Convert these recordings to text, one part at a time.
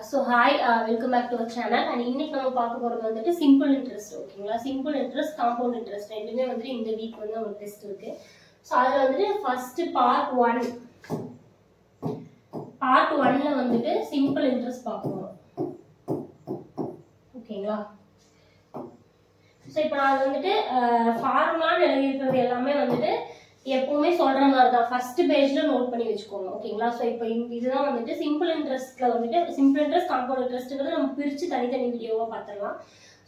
So hi welcome back to our channel and இன்னைக்கு நம்ம பார்க்க போகிறது வந்துட்டு சிம்பிள் இன்ட்ரெஸ்ட் ஓகேங்களா சிம்பிள் இன்ட்ரெஸ்ட் காம்பவுண்ட் இன்ட்ரெஸ்ட் ரெண்டுமே வந்துட்டு இந்த வீக் வந்து ஒரு டெஸ்ட் இருக்கு. ஸோ அதில் வந்துட்டு ஃபர்ஸ்ட் பார்ட் ஒன் பார்ட் ஒன்ல வந்துட்டு சிம்பிள் இன்ட்ரெஸ்ட் பார்ப்போம். ஓகேங்களா ஸோ இப்போ நான் வந்துட்டு uh, ஃபார்முலான்னு எழுதியிருக்கிறது எல்லாமே வந்துட்டு எப்பவுமே சொல்ற மாதிரி தான் ஃபர்ஸ்ட் பேஜ்ல நோட் பண்ணி வச்சுக்கோங்க. ஓகேங்களா? ஸோ இப்போ இதுதான் வந்துட்டு சிம்பிள் இன்ட்ரெஸ்ட்ல வந்துட்டு சிம்பிள் இன்ட்ரெஸ்ட் காம்பவுண்ட் இன்ட்ரெஸ்ட்டுங்கிறது நம்ம பிரிச்சு தனித்தனி வீடியோவா பார்த்துடலாம்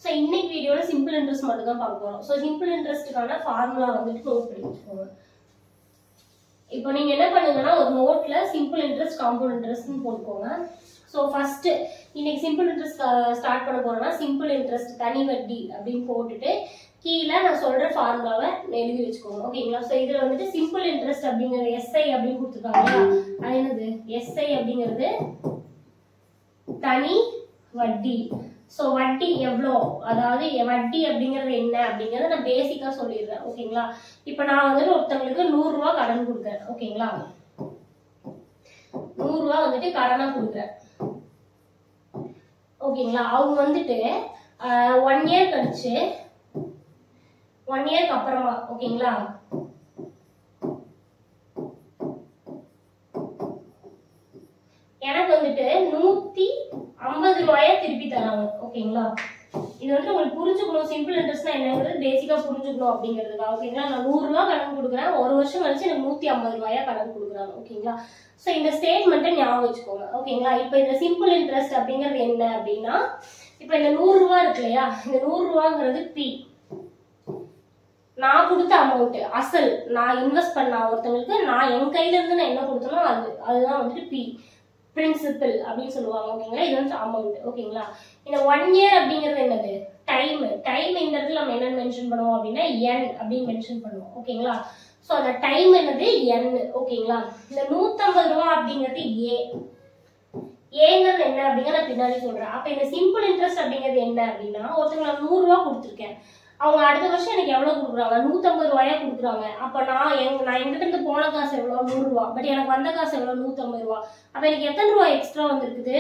ஸோ இன்னைக்கு வீடியோல சிம்பிள் இன்ட்ரெஸ்ட் மட்டும் தான் பார்க்க போறோம். ஸோ சிம்பிள் இன்ட்ரெஸ்ட்டுக்கான ஃபார்முலா வந்துட்டு நோட் பண்ணி வச்சுக்கோங்க. இப்போ நீங்க என்ன பண்ணுங்கன்னா ஒரு நோட்ல சிம்பிள் இன்ட்ரெஸ்ட் காம்பவுண்ட் இன்ட்ரெஸ்ட்னு போட்டுக்கோங்க. ஸோ ஃபர்ஸ்ட் இன்னைக்கு சிம்பிள் இன்ட்ரெஸ்ட் ஸ்டார்ட் பண்ண போறோம்னா சிம்பிள் இன்ட்ரெஸ்ட் தனி வட்டி அப்படின்னு போட்டுட்டு கீழே நான் சொல்ற ஃபார்முலாவை எழுதி வச்சுக்கோங்க. ஓகேங்களா? ஸோ இதுல வந்துட்டு சிம்பிள் இன்ட்ரெஸ்ட் அப்படிங்கிறது எஸ்ஐ அப்படின்னு கொடுத்துருக்காங்க அது என்னது? எஸ்ஐ அப்படிங்கிறது தனி வட்டி. ஸோ வட்டி எவ்வளோ? அதாவது வட்டி அப்படிங்கிறது என்ன? அப்படிங்கிறத நான் பேசிக்கா சொல்லிடுறேன். ஓகேங்களா? இப்போ நான் வந்துட்டு ஒருத்தவங்களுக்கு நூறுரூவா கடன் கொடுக்குறேன். ஓகேங்களா? நூறுரூவா வந்துட்டு கடனாக கொடுக்குறேன். ஓகேங்களா? அவங்க வந்துட்டு ஒன் இயர் கழிச்சு ஒன் இயர்க்கு அப்புறமா ஓகேங்களா? எனக்கு வந்துட்டு நூத்தி ஐம்பது ரூபாய திருப்பி தராங்க ஓகேங்களா? இது வந்து உங்களுக்கு புரிஞ்சுக்கணும். சிம்பிள் இன்ட்ரெஸ்ட்னா என்னங்கிறது பேசிக்கா புரிஞ்சுக்கணும் அப்படிங்கிறதுக்கா ஓகேங்களா? நான் நூறு ரூபாய் கடன் கொடுக்குறேன். ஒரு வருஷம் கழிச்சு எனக்கு நூத்தி ஐம்பது ரூபாயா கடன் கொடுக்குறாங்க ஓகேங்களா? ஸோ இந்த ஸ்டேட்மெண்ட்டை ஞாபகம் வச்சுக்கோங்க ஓகேங்களா? இப்போ இந்த சிம்பிள் இன்ட்ரெஸ்ட் அப்படிங்கிறது என்ன அப்படின்னா இப்போ இந்த நூறு ரூபா இருக்கு இல்லையா? இந்த நூறு ரூபாங்கிறது பி நான் கொடுத்த அமௌண்ட் அசல் நான் இன்வெஸ்ட் பண்ண ஒருத்தவங்களுக்கு நான் என் கையில இருந்து நான் என்ன கொடுத்தனோ அது அதுதான் வந்துட்டு பி பிரின்சிபல் அப்படின்னு சொல்லுவாங்க ஓகேங்களா இது வந்து அமௌண்ட் ஓகேங்களா இந்த ஒன் இயர் அப்படிங்கிறது என்னது? டைம் டைம் இந்த இடத்துல நம்ம என்ன மென்ஷன் பண்ணுவோம் அப்படின்னா என் அப்படின்னு மென்ஷன் பண்ணுவோம் ஓகேங்களா ஸோ அந்த டைம் என்னது? என் ஓகேங்களா இந்த நூத்தம்பது ரூபா அப்படிங்கிறது ஏ ஏங்கிறது என்ன அப்படிங்கிற நான் பின்னாடி சொல்றேன். அப்ப இந்த சிம்பிள் இன்ட்ரெஸ்ட் அப்படிங்கிறது என்ன அப்படின்னா ஒருத்தவங்க நான் நூறு ரூபா கொடுத்துருக்கேன். அவங்க அடுத்த வருஷம் எனக்கு எவ்வளோ கொடுக்குறாங்க? நூற்றம்பது ரூபாயா கொடுக்குறாங்க. அப்போ நான் எங் நான் எங்கிட்டருந்து போன காசு எவ்வளோ நூறுரூவா. பட் எனக்கு வந்த காசு எவ்வளோ நூற்றம்பது ரூபா. அப்போ எனக்கு எத்தனை ரூபா எக்ஸ்ட்ரா வந்திருக்குது?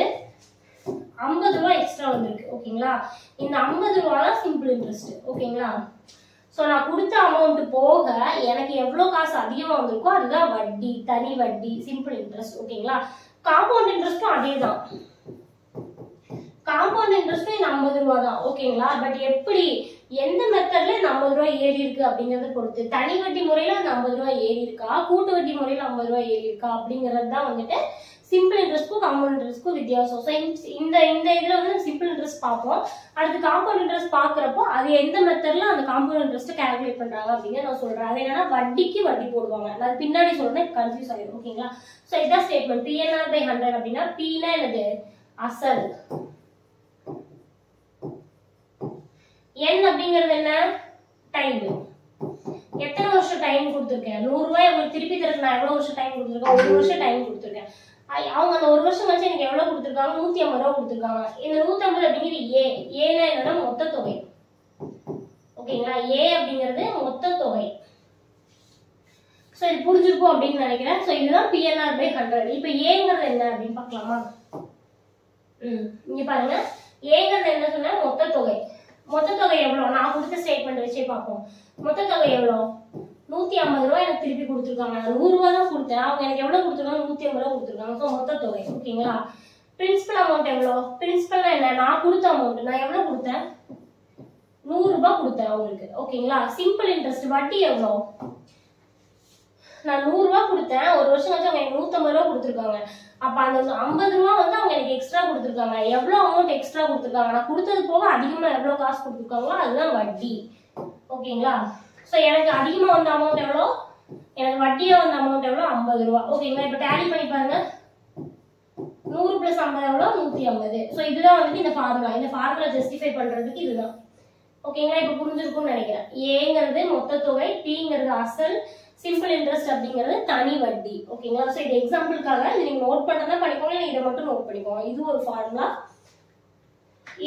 ஐம்பது ரூபா எக்ஸ்ட்ரா வந்திருக்கு. ஓகேங்களா? இந்த ஐம்பது ரூபா தான் சிம்பிள் இன்ட்ரெஸ்ட் ஓகேங்களா? ஸோ நான் கொடுத்த அமௌண்ட் போக எனக்கு எவ்வளோ காசு அதிகமாக வந்திருக்கோ அதுதான் வட்டி. தனி வட்டி. சிம்பிள் இன்ட்ரெஸ்ட் ஓகேங்களா? காம்பவுண்ட் இன்ட்ரெஸ்ட்டும் அதே தான் காம்பவுண்ட் இன்ட்ரெஸ்ட்டும் இந்த ஐம்பது ரூபா தான். ஓகேங்களா? பட் எப்படி எந்த மெத்தட்ல இந்த ஐம்பது ரூபாய் ஏறி இருக்கு அப்படிங்கறத பொறுத்து. தனி வட்டி முறையில அந்த ஐம்பது ரூபாய் ஏறி இருக்கா? கூட்டு வட்டி முறையில ஐம்பது ரூபாய் ஏறி இருக்கா? அப்படிங்கிறது தான் வந்துட்டு சிம்பிள் இன்ட்ரெஸ்ட்க்கும் காம்பவுண்ட் இன்ட்ரெஸ்ட்க்கும் வித்தியாசம். ஸோ இந்த இந்த இதுல வந்து சிம்பிள் இன்ட்ரெஸ்ட் பார்ப்போம். அடுத்து காம்பவுண்ட் இன்ட்ரெஸ்ட் பார்க்குறப்போ அது எந்த மெத்தட்ல அந்த காம்பவுண்ட் இன்ட்ரெஸ்ட் கால்குலேட் பண்றாங்க அப்படின்னு நான் சொல்றேன். அது என்னன்னா வட்டிக்கு வட்டி போடுவாங்க. நான் அது பின்னாடி சொல்றேன் கன்ஃபியூஸ் ஆயிடும் ஓகேங்களா ஸோ இதான் ஸ்டேட்மெண்ட் பிஎன்ஆர் பை ஹண்ட்ரட் அப்படின்னா பீனா என்னது? அசல். என் அப்படிங்கிறது என்ன? டைம் எத்தனை வருஷம் டைம் கொடுத்துருக்கேன்? நூறு ரூபாய் உங்களுக்கு திருப்பி தரக்கு நான் எவ்வளவு வருஷம் டைம் கொடுத்துருக்கேன்? ஒரு வருஷம் டைம் கொடுத்துருக்கேன். ஐ- அவங்க அந்த ஒரு வருஷம் வச்சு எனக்கு எவ்வளவு கொடுத்துருக்காங்க? நூத்தி ஐம்பது ரூபா கொடுத்துருக்காங்க. இந்த நூத்தி ஐம்பது அப்படிங்கிறது ஏ ஏன்னா என்னன்னா மொத்த தொகை. ஓகேங்களா? ஏ அப்படிங்கிறது மொத்த தொகை. ஸோ இது புரிஞ்சிருக்கும் அப்படின்னு நினைக்கிறேன். ஸோ இதுதான் பிஎன்ஆர் பை ஹண்ட்ரட் இப்போ ஏங்கிறது என்ன அப்படின்னு பார்க்கலாமா? ம் இங்க பாருங்க. ஏங்கிறது என்ன சொன்ன? மொத்த தொகை. மொத்த தொகை எவ்வளோ? நான் கொடுத்த ஸ்டேட்மெண்ட் வச்சே பார்ப்போம். மொத்த தொகை எவ்வளோ? நூற்றி ஐம்பது ரூபா எனக்கு திருப்பி கொடுத்துருக்காங்க. நான் நூறு தான் கொடுத்தேன். அவங்க எனக்கு எவ்வளோ கொடுத்துருக்காங்க? நூற்றி ஐம்பது ரூபா கொடுத்துருக்காங்க. ஸோ மொத்த தொகை ஓகேங்களா பிரின்சிபல் அமௌண்ட் எவ்வளோ பிரின்சிபல் என்ன? நான் கொடுத்த அமௌண்ட் நான் எவ்வளோ கொடுத்தேன்? நூறுரூபா கொடுத்தேன் அவங்களுக்கு ஓகேங்களா சிம்பிள் இன்ட்ரெஸ்ட் வட்டி எவ்வளோ? நான் நூறுரூவா கொடுத்தேன். ஒரு வருஷம் கழிச்சு அவங்க எனக்கு நூற்றம்பது ரூபா கொடுத்துருக்காங்க. அப்ப அந்த ஐம்பது ரூபா வந்து அவங்க எனக்கு எக்ஸ்ட்ரா கொடுத்துருக்காங்க. எவ்வளவு அமௌண்ட் எக்ஸ்ட்ரா கொடுத்துருக்காங்க? நான் கொடுத்தது போக அதிகமா எவ்வளவு காசு கொடுத்துருக்காங்களோ அதுதான் வட்டி. ஓகேங்களா? ஸோ எனக்கு அதிகமா வந்த அமௌண்ட் எவ்வளோ? எனக்கு வட்டியா வந்த அமௌண்ட் எவ்வளோ? ஐம்பது ரூபா. ஓகேங்களா? இப்போ டேலி பண்ணி பாருங்க. நூறு பிளஸ் ஐம்பது எவ்வளோ? நூத்தி ஐம்பது. ஸோ இதுதான் வந்துட்டு இந்த ஃபார்முலா இந்த ஃபார்முலா ஜஸ்டிஃபை பண்றதுக்கு இதுதான். ஓகேங்களா இப்போ புரிஞ்சிருக்கும்னு நினைக்கிறேன். ஏங்கிறது மொத்த தொகை பிங்கிறது அசல் சிம்பிள் இன்ட்ரெஸ்ட் அப்படிங்கிறது தனி வட்டி. ஓகேங்களா ஸோ இது எக்ஸாம்பிளுக்காக இது நீங்க நோட் பண்ணதான் படிக்கோங்க இல்லை இதை மட்டும் நோட் பண்ணிக்கோங்க. இது ஒரு ஃபார்முலா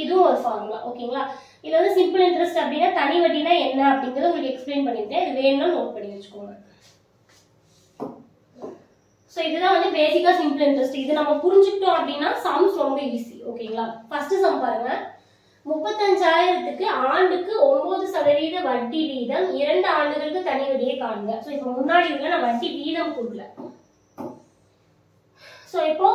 இதுவும் ஒரு ஃபார்முலா ஓகேங்களா இது வந்து சிம்பிள் இன்ட்ரெஸ்ட் அப்படின்னா தனி வட்டினா என்ன அப்படிங்கறத உங்களுக்கு எக்ஸ்பிளைன் பண்ணிருக்கேன் இது வேணும்னா நோட் பண்ணி வச்சுக்கோங்க. ஸோ இதுதான் வந்து பேசிக்கா சிம்பிள் இன்ட்ரெஸ்ட் இது நம்ம புரிஞ்சுக்கிட்டோம் அப்படின்னா சம்ஸ் ரொம்ப ஈஸி ஓகேங்களா ஃபர்ஸ்ட் சம் பாருங்க. முப்பத்தஞ்சாயிரத்துக்கு ஆண்டுக்கு ஒன்பது சதவீத வட்டி வீதம் இரண்டு ஆண்டுகளுக்கு தனி வட்டியை காணுங்க. ஸோ இப்போ முன்னாடி உள்ள நான் வட்டி வீதம் கொடுக்கல. ஸோ இப்போ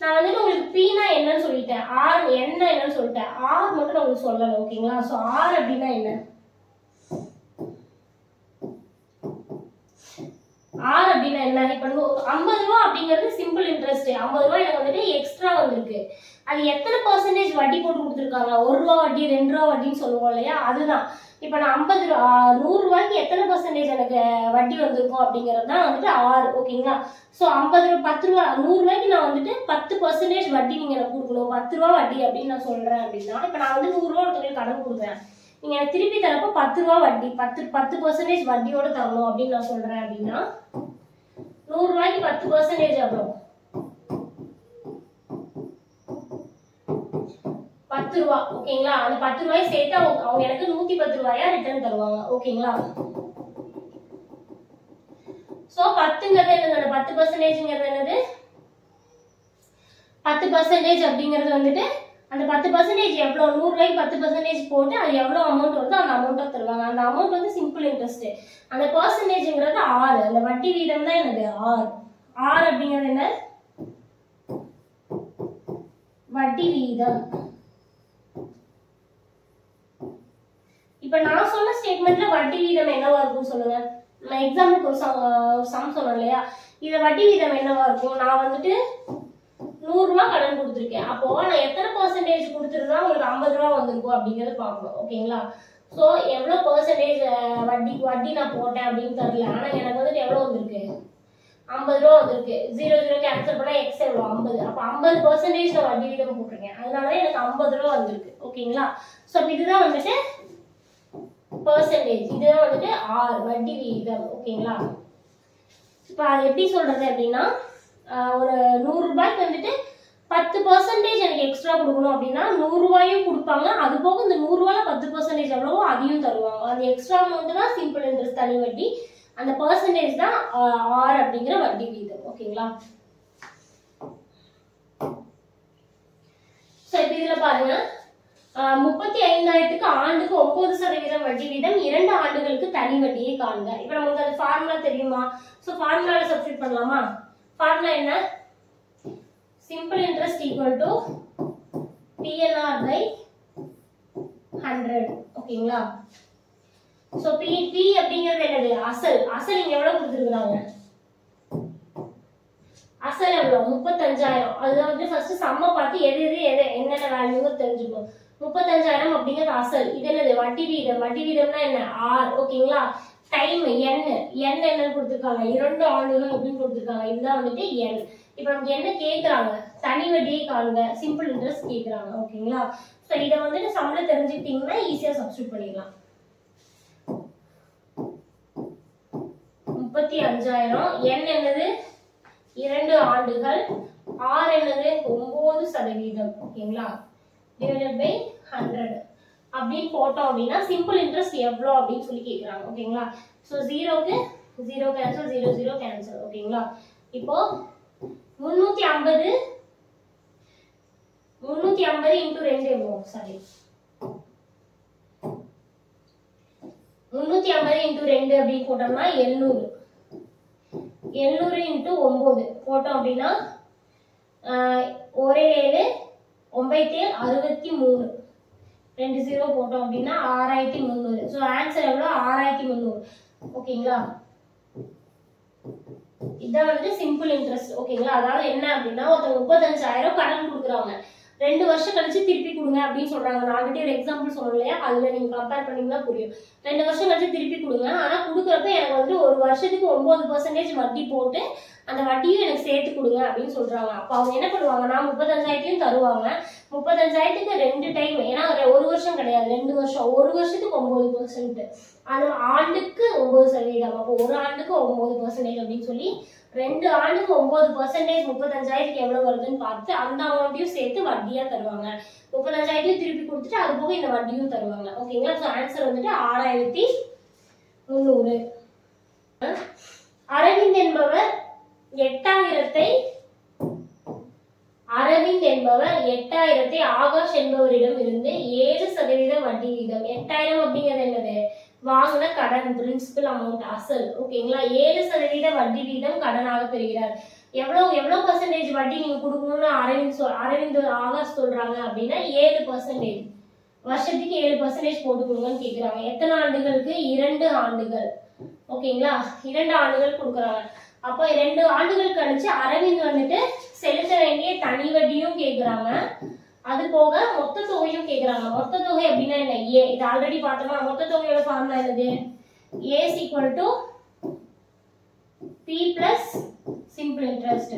நான் வந்துட்டு உங்களுக்கு பீனா என்னன்னு சொல்லிட்டேன். ஆர் என்ன என்னன்னு சொல்லிட்டேன். ஆர் மட்டும் நான் உங்களுக்கு சொல்லலை ஓகேங்களா ஸோ ஆர் அப்படின்னா என்ன? ஆறு அப்படின்னா என்ன? இப்போ ஐம்பது ரூபா அப்படிங்கிறது சிம்பிள் இன்ட்ரெஸ்ட் ஐம்பது ரூபா எனக்கு வந்துட்டு எக்ஸ்ட்ரா வந்திருக்கு. அது எத்தனை பர்சன்டேஜ் வட்டி போட்டு கொடுத்துருக்காங்க? ஒரு ரூபா வட்டி ரெண்டு ரூபா வட்டின்னு சொல்லுவோம் இல்லையா? அதுதான். இப்போ நான் ஐம்பது ரூபா நூறு ரூபாய்க்கு எத்தனை பர்சன்டேஜ் எனக்கு வட்டி வந்திருக்கும் அப்படிங்கிறது தான் வந்துட்டு ஆறு ஓகேங்களா ஸோ ஐம்பது ரூபா பத்து ரூபா நூறு ரூபாய்க்கு நான் வந்துட்டு பத்து பர்சன்டேஜ் வட்டி நீங்கள் எனக்கு கொடுக்கணும். பத்து ரூபா வட்டி அப்படின்னு நான் சொல்கிறேன் அப்படின்னா இப்போ நான் வந்து நூறுரூவா ஒருத்தருக்கு கடன் கொடுக்குறேன். நீங்கள் எனக்கு திருப்பி தரப்போ பத்து ரூபா வட்டி பத்து பத்து பர்சன்டேஜ் வட்டியோட தரணும் அப்படின்னு நான் சொல்கிறேன் அப்படின்னா நூறு ரூபாய்க்கு பத்து பர்சன்டேஜ் எவ்வளோ பத்து ரூபா ஓகேங்களா? அந்த பத்து ரூபாய் சேர்த்து அவங்க அவங்க எனக்கு நூத்தி பத்து ரூபாயா ரிட்டர்ன் தருவாங்க ஓகேங்களா? சோ பத்துங்கிறது என்னது? பத்து பர்சன்டேஜ்ங்கிறது என்னது? பத்து பர்சன்டேஜ் அப்படிங்கிறது வந்துட்டு அந்த பத்து பர்சன்டேஜ் எவ்வளோ? நூறு ரூபாய்க்கு பத்து பர்சன்டேஜ் போட்டு அது எவ்வளோ அமௌண்ட் வருதோ அந்த அமௌண்ட்டை தருவாங்க. அந்த அமௌண்ட் வந்து சிம்பிள் இன்ட்ரெஸ்ட் அந்த பர்சன்டேஜ்ங்கிறது ஆறு. அந்த வட்டி வீதம் தான் எனக்கு ஆறு. ஆறு அப்படிங்கிறது என்ன? வட்டி வீதம். இப்ப நான் சொன்ன ஸ்டேட்மெண்ட்ல வட்டி வீதம் என்னவா இருக்கும் சொல்லுங்க? நான் எக்ஸாம்பிளுக்கு ஒரு சம் சொன்னேன் இல்லையா? இதுல வட்டி வீதம் என்னவா இருக்கும்? நான் வந்துட்டு நூறுரூவா கடன் கொடுத்துருக்கேன். அப்போ நான் எத்தனை பர்சன்டேஜ் கொடுத்துருந்தா உங்களுக்கு ஐம்பது ரூபா வந்திருக்கும் அப்படிங்கறத பார்க்கணும். ஓகேங்களா? ஸோ எவ்வளோ பர்சன்டேஜ் வட்டி வட்டி நான் போட்டேன் அப்படின்னு தெரியல. ஆனால் எனக்கு வந்துட்டு எவ்வளோ வந்திருக்கு? ஐம்பது ரூபா வந்திருக்கு. ஜீரோ ஜீரோ கேன்சல் பண்ணால் எக்ஸ் எவ்வளோ? ஐம்பது. அப்போ ஐம்பது பர்சன்டேஜ் நான் வட்டி வீதம் போட்டிருக்கேன். அதனால எனக்கு ஐம்பது ரூபா வந்திருக்கு. ஓகேங்களா? ஸோ இதுதான் வந்துட்டு பர்சன்டேஜ் இதுதான் வந்துட்டு ஆறு வட்டி வீதம். ஓகேங்களா? இப்போ அது எப்படி சொல்றது அப்படின்னா ஒரு நூறுரூபாய்க்கு வந்துட்டு பத்து பர்சன்டேஜ் எனக்கு எக்ஸ்ட்ரா கொடுக்கணும் அப்படின்னா நூறுரூவாயும் கொடுப்பாங்க. அது போக இந்த நூறுரூவாயில் பத்து பர்சன்டேஜ் எவ்வளவோ அதையும் தருவாங்க. அந்த எக்ஸ்ட்ரா அமௌண்ட் தான் சிம்பிள் இன்ட்ரெஸ்ட் தனி வட்டி. அந்த பர்சன்டேஜ் தான் ஆர் அப்படிங்கிற வட்டி வீதம். ஓகேங்களா? ஸோ இப்போ இதில் பாருங்க. முப்பத்தி ஐந்தாயிரத்துக்கு ஆண்டுக்கு ஒன்பது சதவீதம் வட்டி வீதம் இரண்டு ஆண்டுகளுக்கு தனி வட்டியை காணுங்க இப்போ நமக்கு அது ஃபார்முலா தெரியுமா? ஸோ ஃபார்முலாவில் சப்ஸ்டியூட் பண்ணலாமா? ஃபார்முலா என்ன? Simple interest equal to PNR by hundred ஓகேங்களா? ஸோ பி பி அப்படிங்கிறது என்னது? அசல். அசல் இங்க எவ்வளோ கொடுத்துருக்குறாங்க? அசல் எவ்வளோ முப்பத்தஞ்சாயிரம். அதுல வந்து ஃபர்ஸ்ட் சம்ம பார்த்து எது எது எது என்னென்ன வேல்யூங்க தெரிஞ்சுக்கணும் முப்பத்தஞ்சாயிரம் அப்படிங்கிறது அசல். இது என்னது? வட்டி வீதம். வட்டி வீதம்னா என்ன? ஆர் ஓகேங்களா? டைம் என் என் என்னன்னு கொடுத்துருக்காங்க? இரண்டு ஆண்டுகள் அப்படின்னு கொடுத்துருக்காங்க. இதுதான் வந்துட்டு என் இப்போ நமக்கு என்ன கேட்குறாங்க தனி வட்டியை காணுங்க. சிம்பிள் இன்ட்ரெஸ்ட் கேட்குறாங்க ஓகேங்களா ஸோ இதை வந்துட்டு சம்பளம் தெரிஞ்சுக்கிட்டீங்கன்னா ஈஸியாக சப்ஸ்டியூட் பண்ணிடலாம். முப்பத்தி அஞ்சாயிரம். என் என்னது? இரண்டு ஆண்டுகள். ஆர் என்னது? ஒன்பது சதவீதம். ஓகேங்களா டிவைடட் பை ஹண்ட்ரட் அப்படின்னு போட்டோம் அப்படின்னா சிம்பிள் இன்ட்ரெஸ்ட் எவ்வளோ அப்படின்னு சொல்லி கேட்குறாங்க ஓகேங்களா? ஸோ ஜீரோக்கு zero cancel zero zero cancel ஓகேங்களா? இப்போ முந்நூற்றி ஐம்பது முந்நூற்றி ஐம்பது இன்ட்டு ரெண்டு எவ்வளோ சாரி முந்நூற்றி ஐம்பது இன்ட்டு ரெண்டு அப்படின்னு போட்டோம்னா எழுநூறு. எழுநூறு இன்ட்டு ஒம்பது. போட்டோம் அப்படின்னா ஒரே ஏழு ஒன்பத்தேழு அறுபத்தி மூணு. ரெண்டு ஜீரோ போட்டோம் அப்படின்னா ஆறாயிரத்தி முந்நூறு. ஸோ ஆன்சர் எவ்வளோ? ஆறாயிரத்தி முந்நூறு. ஓகேங்களா? இதான் வந்து சிம்பிள் இன்ட்ரெஸ்ட் ஓகேங்களா? அதாவது என்ன அப்படின்னா ஒருத்தர் முப்பத்தஞ்சாயிரம் கடன் கொடுக்குறாங்க ரெண்டு வருஷம் கழிச்சு திருப்பி கொடுங்க அப்படின்னு சொல்றாங்க. நான் ஆல்ரெடி ஒரு எக்ஸாம்பிள் சொன்னேன் இல்லையா? அதுல நீங்க கம்பேர் பண்ணீங்கன்னா புரியும். ரெண்டு வருஷம் கழிச்சு திருப்பி கொடுங்க. ஆனா கொடுக்குறப்ப எனக்கு வந்து ஒரு வருஷத்துக்கு ஒன்பது பர்சன்டேஜ் வட்டி போட்டு அந்த வட்டியும் எனக்கு சேர்த்து கொடுங்க அப்படின்னு சொல்றாங்க. அப்போ அவங்க என்ன பண்ணுவாங்கன்னா முப்பத்தஞ்சாயிரத்தையும் தருவாங்க. முப்பத்தஞ்சாயிரத்துக்கு ரெண்டு டைம் ஏன்னா ஒரு- ஒரு வருஷம் கிடையாது. ரெண்டு வருஷம். ஒரு வருஷத்துக்கு ஒன்பது பர்சன்ட் அது ஆண்டுக்கு ஒன்பது சதவீதம். அப்போ ஒரு ஆண்டுக்கு ஒன்பது பர்சன்டேஜ் அப்படின்னு சொல்லி ரெண்டு ஆண்டுக்கு ஒன்பது பர்சன்டேஜ் முப்பத்தஞ்சாயிரத்துக்கு எவ்வளவு வருதுன்னு பார்த்து அந்த அமௌண்ட்டையும் சேர்த்து வட்டியா தருவாங்க. முப்பத்தஞ்சாயிரத்தையும் திருப்பி கொடுத்துட்டு அது போக இந்த வட்டியும் தருவாங்க. ஓகேங்களா ஸோ ஆன்சர் வந்துட்டு ஆறாயிரத்தி முந்நூறு. அரவிந்த் என்பவர் எட்டாயிரத்தை அரவிந்த் என்பவர் எட்டாயிரத்தை ஆகாஷ் என்பவரிடம் இருந்து ஏழு சதவீத வட்டி வீதம். எட்டாயிரம் அப்படிங்கிறது என்னது? வாங்கின கடன் பிரின்சிபல் அமௌண்ட் அசல் ஓகேங்களா ஏழு சதவீத வட்டி வீதம் கடனாக பெறுகிறார். எவ்வளவு எவ்வளவு பர்சன்டேஜ் வட்டி நீங்க கொடுக்கணும்னு அரவிந்த் சொல் அரவிந்த் ஆகாஷ் சொல்றாங்க அப்படின்னா ஏழு பர்சன்டேஜ் வருஷத்துக்கு ஏழு பர்சன்டேஜ் போட்டு கொடுங்கன்னு கேக்குறாங்க. எத்தனை ஆண்டுகளுக்கு? இரண்டு ஆண்டுகள். ஓகேங்களா இரண்டு ஆண்டுகள் கொடுக்குறாங்க. அப்போ ரெண்டு ஆண்டுகள் கழிச்சு அரவிந்த் வந்துட்டு செலுத்த வேண்டிய தனி வட்டியும் கேக்குறாங்க. அது போக மொத்த தொகையும் கேக்குறாங்க. மொத்த தொகை அப்படின்னா என்ன? ஏ இது ஆல்ரெடி பார்த்தோமா? மொத்த தொகையோட ஃபார்முலா என்னது? A equal to P plus simple interest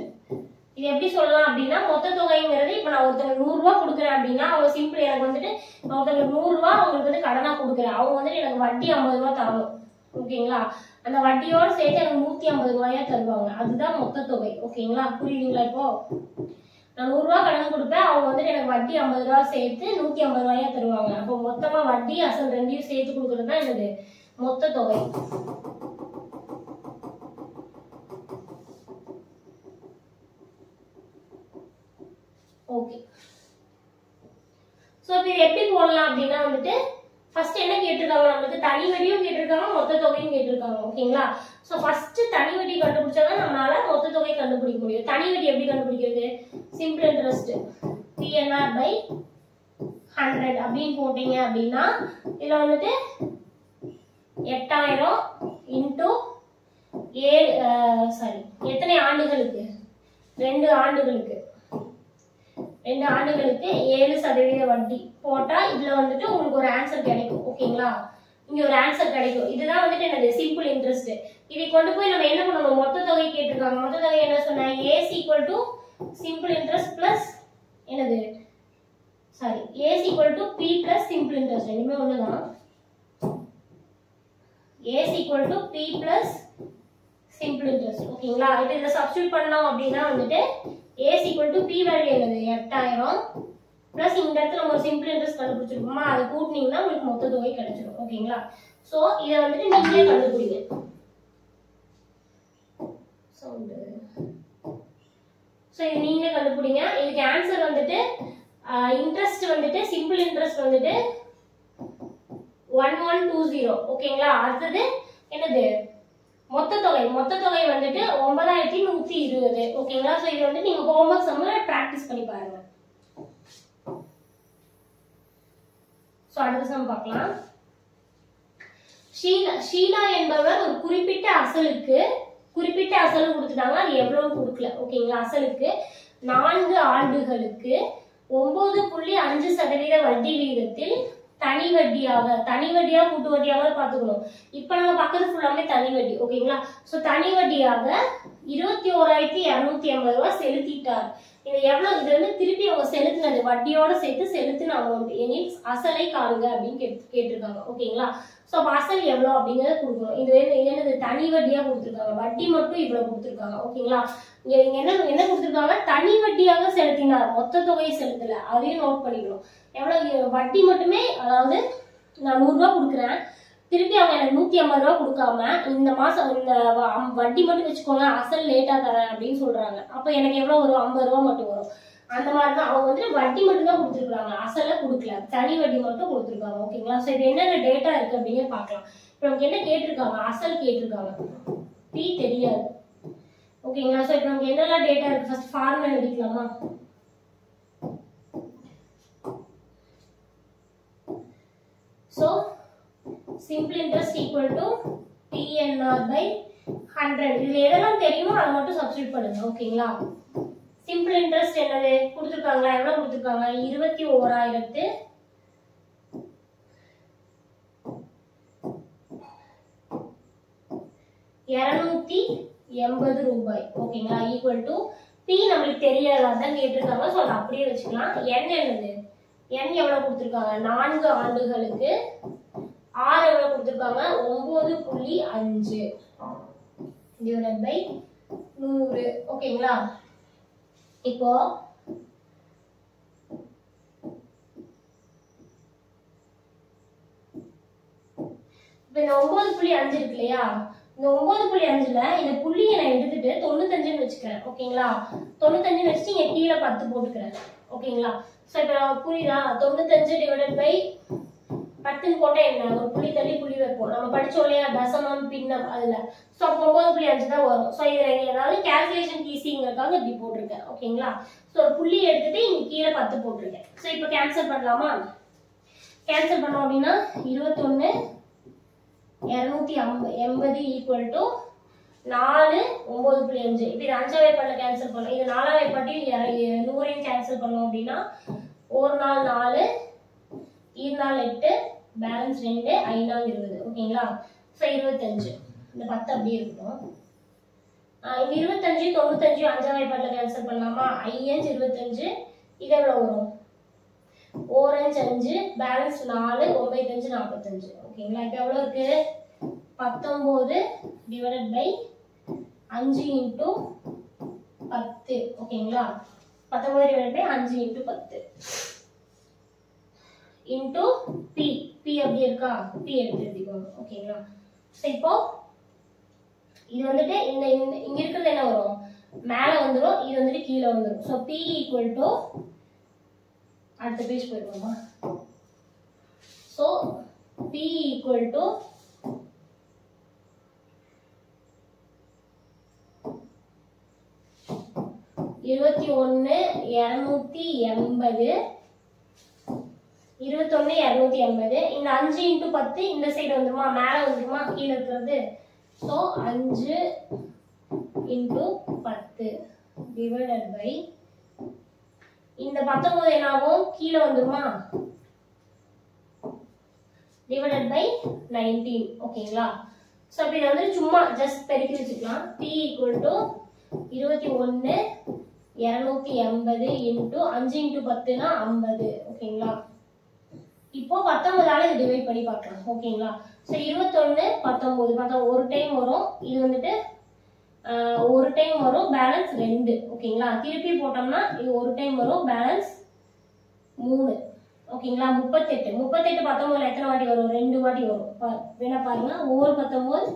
இது எப்படி சொல்லலாம் அப்படின்னா மொத்த தொகைங்கிறது இப்போ நான் ஒருத்தவங்க நூறு ரூபாய் கொடுக்குறேன் அப்படின்னா அவங்க சிம்பிள் எனக்கு வந்துட்டு ஒருத்தவங்க ஒருத்தங்களுக்கு நூறு ரூபாய் அவங்களுக்கு வந்து கடனா கொடுக்குறேன். அவங்க வந்துட்டு எனக்கு வட்டி ஐம்பது ரூபாய் தரணும் ஓகேங்களா? அந்த வட்டியோட சேர்த்து எனக்கு நூத்தி ஐம்பது ரூபாயா தருவாங்க. அதுதான் மொத்த தொகை. ஓகேங்களா புரியுதுங்களா இப்போ? நான் நூறு ரூபாய் கடன் கொடுப்பேன். அவங்க வந்துட்டு எனக்கு வட்டி ஐம்பது ரூபா சேர்த்து நூத்தி ஐம்பது ரூபாயா தருவாங்க. அப்போ மொத்தமா வட்டி அசல் ரெண்டையும் சேர்த்து கொடுக்கறது தான் என்னது? மொத்த தொகை. ஓகே ஸோ இப்போ எப்படி போடலாம் அப்படின்னா வந்துட்டு ஃபர்ஸ்ட் என்ன கேட்டிருக்காங்க? நம்மளுக்கு தனி வட்டியும் கேட்டிருக்காங்க மொத்த தொகையும் கேட்டிருக்காங்க. ஓகேங்களா? ஸோ ஃபர்ஸ்ட் தனி வட்டி கண்டுபிடிச்சாதான் நம்மளால மொத்த தொகை கண்டுபிடிக்க முடியும். தனி வட்டி எப்படி கண்டுபிடிக்கிறது? Simple interest PNR by hundred அப்படின்னு போட்டீங்க அப்படின்னா இதுல வந்துட்டு எட்டாயிரம் இன்டூ ஏழு சாரி எத்தனை ஆண்டுகளுக்கு? ரெண்டு ஆண்டுகளுக்கு. ரெண்டு ஆண்டுகளுக்கு ஏழு சதவீத வட்டி போட்டா இதுல வந்துட்டு உங்களுக்கு ஒரு ஆன்சர் கிடைக்கும் ஓகேங்களா இங்க ஒரு ஆன்சர் கிடைக்கும். இதுதான் வந்துட்டு என்னது? சிம்பிள் இன்ட்ரெஸ்ட் இதை கொண்டு போய் நம்ம என்ன பண்ணணும்? மொத்த தொகை கேட்டிருக்காங்க. மொத்த தொகை என்ன சொன்னேன் A equal to simple interest plus என்னது? Sorry A equal to P plus simple interest ரெண்டுமே ஒண்ணுதான். A equal to P plus simple interest ஓகேங்களா இது இதில் சப்ஸ்டியூட் பண்ணோம் அப்படின்னா வந்துட்டு A equal to P value என்னது? எட்டாயிரம். ப்ளஸ் இந்த இடத்துல நம்ம சிம்பிள் இன்ட்ரெஸ்ட் கண்டுபிடிச்சிருக்கோமா? அதை கூட்டினீங்கன்னா உங்களுக்கு மொத்த தொகை கிடைச்சிடும் ஓகேங்களா? ஸோ இதை வந்துட்டு நீங்களே கண்டுபிடிங்க. சவுண்டு ஸோ இது நீங்களே கண்டுபிடிங்க. இதுக்கு ஆன்சர் வந்துட்டு இன்ட்ரெஸ்ட் வந்துட்டு சிம்பிள் இன்ட்ரெஸ்ட் வந்துட்டு ஒன் ஒன் டூ ஜீரோ ஓகேங்களா? அடுத்தது என்னது? மொத்த தொகை மொத்த தொகை வந்துட்டு ஒன்பதாயிரத்தி நூத்தி இருபது. ஓகேங்களா ஸோ இது வந்து நீங்க ஹோம்ஒர்க் சம்ம ப்ராக்டிஸ் பண்ணி பாருங்க. ஸோ அடுத்த சம் பார்க்கலாம். ஷீலா ஷீலா என்பவர் ஒரு குறிப்பிட்ட அசலுக்கு குறிப்பிட்ட அசல் கொடுத்துட்டாங்க அது எவ்வளவு கொடுக்கல. ஓகேங்களா அசலுக்கு நான்கு ஆண்டுகளுக்கு ஒன்பது புள்ளி அஞ்சு சதவீத வட்டி விகிதத்தில் தனி வட்டியாக தனி வட்டியா கூட்டு வட்டியாக பார்த்துக்கணும். இப்போ நம்ம பக்கத்து ஃபுல்லாமே தனி வட்டி ஓகேங்களா ஸோ தனி வட்டியாக இருபத்தி ஓராயிரத்தி இரநூத்தி ஐம்பது ரூபாய் செலுத்திட்டார். இது எவ்வளவு இது வந்து திருப்பி அவங்க செலுத்தினது வட்டியோட சேர்த்து செலுத்தின அமௌண்ட் எனில் அசலை காணுங்க அப்படின்னு கேட்டு கேட்டிருக்காங்க ஓகேங்களா ஸோ அப்போ அசல் எவ்வளோ அப்படிங்கிறத கொடுக்கணும். இது வந்து என்னது? தனி வட்டியாக கொடுத்துருக்காங்க. வட்டி மட்டும் இவ்வளோ கொடுத்துருக்காங்க ஓகேங்களா இங்கே என்ன என்ன கொடுத்துருக்காங்க? தனி வட்டியாக செலுத்தினார். மொத்த தொகையை செலுத்தல. அதையும் நோட் பண்ணிக்கணும். எவ்வளோ வட்டி மட்டுமே அதாவது நான் நூறுரூவா கொடுக்குறேன். திருப்பி அவங்க எனக்கு நூத்தி ஐம்பது ரூபா கொடுக்காம இந்த மாசம் இந்த அம்- வட்டி மட்டும் வச்சுக்கோங்க அசல் லேட்டா தரேன் அப்படின்னு சொல்றாங்க. அப்ப எனக்கு எவ்வளவு வரும்? ஐம்பது ரூபா மட்டும் வரும். அந்த மாதிரி தான் அவங்க வந்து வட்டி மட்டும் தான் கொடுத்துருக்காங்க அசலை கொடுக்கல. தனி வட்டி மட்டும் கொடுத்துருக்காங்க. ஓகேங்களா? ஸோ இது என்னென்ன டேட்டா இருக்கு அப்படின்னு பார்க்கலாம். இப்போ நமக்கு என்ன கேட்டிருக்காங்க? அசல் கேட்டிருக்காங்க. பி தெரியாது. ஓகேங்களா? ஸோ இப்போ நமக்கு என்னெல்லாம் டேட்டா இருக்கு? First formula எழுதிக்கலாமா? So simple interest equal to PNR by hundred இதுல எதெல்லாம் தெரியுமோ அதை மட்டும் சப்ஸ்டியூட் பண்ணுங்க ஓகேங்களா சிம்பிள் இன்ட்ரெஸ்ட் என்னது? கொடுத்துருக்காங்களா? எவ்வளவு கொடுத்துருக்காங்க? இருபத்தி ஓராயிரத்து இரநூத்தி எண்பது ரூபாய். ஓகேங்களா ஈக்குவல் டு பி நம்மளுக்கு தெரியாது அதான் கேட்டிருக்காங்க. ஸோ அதை அப்படியே வச்சுக்கலாம். என் என்னது? என் எவ்வளவு கொடுத்துருக்காங்க? நான்கு ஆண்டுகளுக்கு ஆர் எவ்வளவு கொடுத்துருக்காங்க? ஒன்பது புள்ளி அஞ்சு. டிவைட் பை நூறு. ஓகேங்களா? இப்போ இப்போ இந்த ஒன்பது புள்ளி அஞ்சு இருக்கு இல்லையா? இந்த ஒன்பது புள்ளி அஞ்சுல இந்த புள்ளியை நான் எடுத்துட்டு தொண்ணூத்தஞ்சுன்னு வச்சுக்கிறேன். ஓகேங்களா? தொண்ணூத்தஞ்சுன்னு வச்சுட்டு இங்க கீழே பத்து போட்டுக்கிறேன். ஓகேங்களா? ஸோ இப்போ புரியுதா? தொண்ணூத்தஞ்சு டிவைடட் பை பத்துன்னு போட்டா என்ன? ஒரு புள்ளி தள்ளி புள்ளி வைப்போம். நம்ம படிச்சோம் இல்லையா? தசமம் பின்னம் அதுல. ஸோ அப்போ ஒம்பது புள்ளி அஞ்சு தான் வரும். ஸோ இது ஏதாவது கேல்குலேஷன் ஈஸிங்கிறதுக்காக இப்படி போட்டிருக்கேன். ஓகேங்களா ஸோ ஒரு புள்ளி எடுத்துட்டு இங்க கீழே பத்து போட்டிருக்கேன். ஸோ இப்போ கேன்சல் பண்ணலாமா? கேன்சல் பண்ணோம் அப்படின்னா இருபத்தொன்னு இரநூத்தி ஐம்பது எண்பது ஈக்குவல் டு நாலு ஒன்பது புள்ளி அஞ்சு. இப்போ இது அஞ்சாம் வாய்ப்பாட்டில் கேன்சல் பண்ணும் இது நாலாம் வாய்ப்பாட்டில் நூறையும் கேன்சல் பண்ணோம் அப்படின்னா ஒரு நாள் நாலு இரு நாள் எட்டு பேலன்ஸ் ரெண்டு ஐநாள் இருபது. ஓகேங்களா ஸோ இருபத்தஞ்சு. இந்த பத்து அப்படியே இருக்கட்டும். இந்த இருபத்தஞ்சு தொண்ணூத்தஞ்சு அஞ்சாம் வாய்ப்பாட்டில் கேன்சல் பண்ணலாமா? ஐயஞ்சு இருபத்தஞ்சு. இது எவ்வளோ வரும்? ஓரஞ்சு அஞ்சு பேலன்ஸ் நாலு ஒன்பத்தஞ்சு நாற்பத்தஞ்சு. ஓகேங்களா இப்போ எவ்வளோ இருக்குது பத்தொம்போது டிவைடட் பை அஞ்சு இன்ட்டு பத்து ஓகேங்களா? பத்தொன்பது டிவைடட் பை அஞ்சு இன்ட்டு பத்து. இன்ட்டு பி பி அப்படி இருக்கா? பி எடுத்து எழுதிக்கோங்க ஓகேங்களா? ஸோ இப்போ இது வந்துட்டு இந்த இங்க இருக்கிறது என்ன வரும்? மேலே வந்துடும் இது வந்துட்டு கீழே வந்துடும் ஸோ பி ஈக்குவல் டு அடுத்த பேஜ் போயிருக்கோமா ஸோ பி ஈக்குவல் டு இருபத்தி ஒன்று இரநூத்தி எண்பது. இருபத்தொன்னு இரநூத்தி எண்பது. இந்த அஞ்சு இன்ட்டு பத்து இந்த சைடு வந்துருமா? மேலே வந்துருமா? கீழே இருக்கிறது. ஸோ அஞ்சு இன்ட்டு பத்து டிவைடட் பை இந்த பத்தொன்பது என்னாகும்? கீழே வந்துருமா? டிவைடட் பை நைன்டீன் ஓகேங்களா ஸோ அப்படி வந்து சும்மா ஜஸ்ட் பெருக்கி வச்சுக்கலாம். பி ஈக்குவல் டு இருபத்தி ஒன்று இரநூத்தி எண்பது இன்ட்டு அஞ்சு இன்ட்டு பத்துனா ஐம்பது ஓகேங்களா இப்போ பத்தொன்பதால இது டிவைட் பண்ணி பார்க்கலாம் ஓகேங்களா ஸோ இருபத்தொன்று பத்தொம்போது பார்த்தா ஒரு டைம் வரும். இது வந்துட்டு ஒரு டைம் வரும் பேலன்ஸ் ரெண்டு ஓகேங்களா திருப்பி போட்டோம்னா இது ஒரு டைம் வரும் பேலன்ஸ் மூணு ஓகேங்களா முப்பத்தெட்டு முப்பத்தெட்டு பத்தொம்போதுல எத்தனை வாட்டி வரும்? ரெண்டு வாட்டி வரும். வேணா பாருங்க. ஒவ்வொரு பத்தொம்போது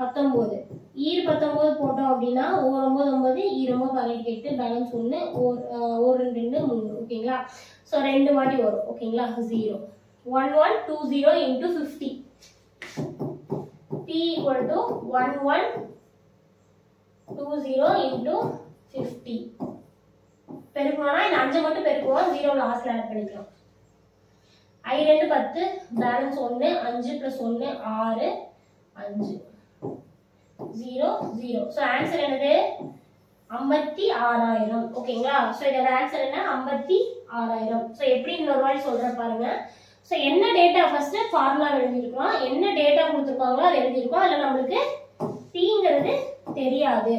பத்தொம்போது ஈர் பத்தொம்போது போட்டோம் அப்படின்னா ஒரு ஒம்பது ஒம்பது ஈர் பதினெட்டு எட்டு பேலன்ஸ் ஒன்று ஒரு ஒரு ரெண்டு ரெண்டு மூணு ஓகேங்களா? ஸோ ரெண்டு வாட்டி வரும் ஓகேங்களா? Zero one one two zero into fifty P equal to one one two zero into fifty பெருக்கணும்னா இந்த அஞ்சு மட்டும் பெருக்குவோம் ஜீரோ லாஸ்ட்ல ஆட் பண்ணிக்கலாம். ஐ ரெண்டு பத்து பேலன்ஸ் ஒன்று அஞ்சு ப்ளஸ் ஒன்று ஆறு அஞ்சு. ஜீரோ ஜீரோ ஸோ ஆன்சர் என்னது? ஐம்பத்தி ஆறாயிரம். ஓகேங்களா ஸோ இதோட ஆன்சர் என்ன? ஐம்பத்தி ஆறாயிரம். ஸோ எப்படி இன்னொரு வாட்டி சொல்கிற பாருங்க. ஸோ என்ன டேட்டா ஃபர்ஸ்ட் ஃபார்முலா எழுதியிருக்கோம் என்ன டேட்டா கொடுத்துருக்காங்களோ அதை எழுதியிருக்கோம். அதில் நம்மளுக்கு டீங்கிறது தெரியாது.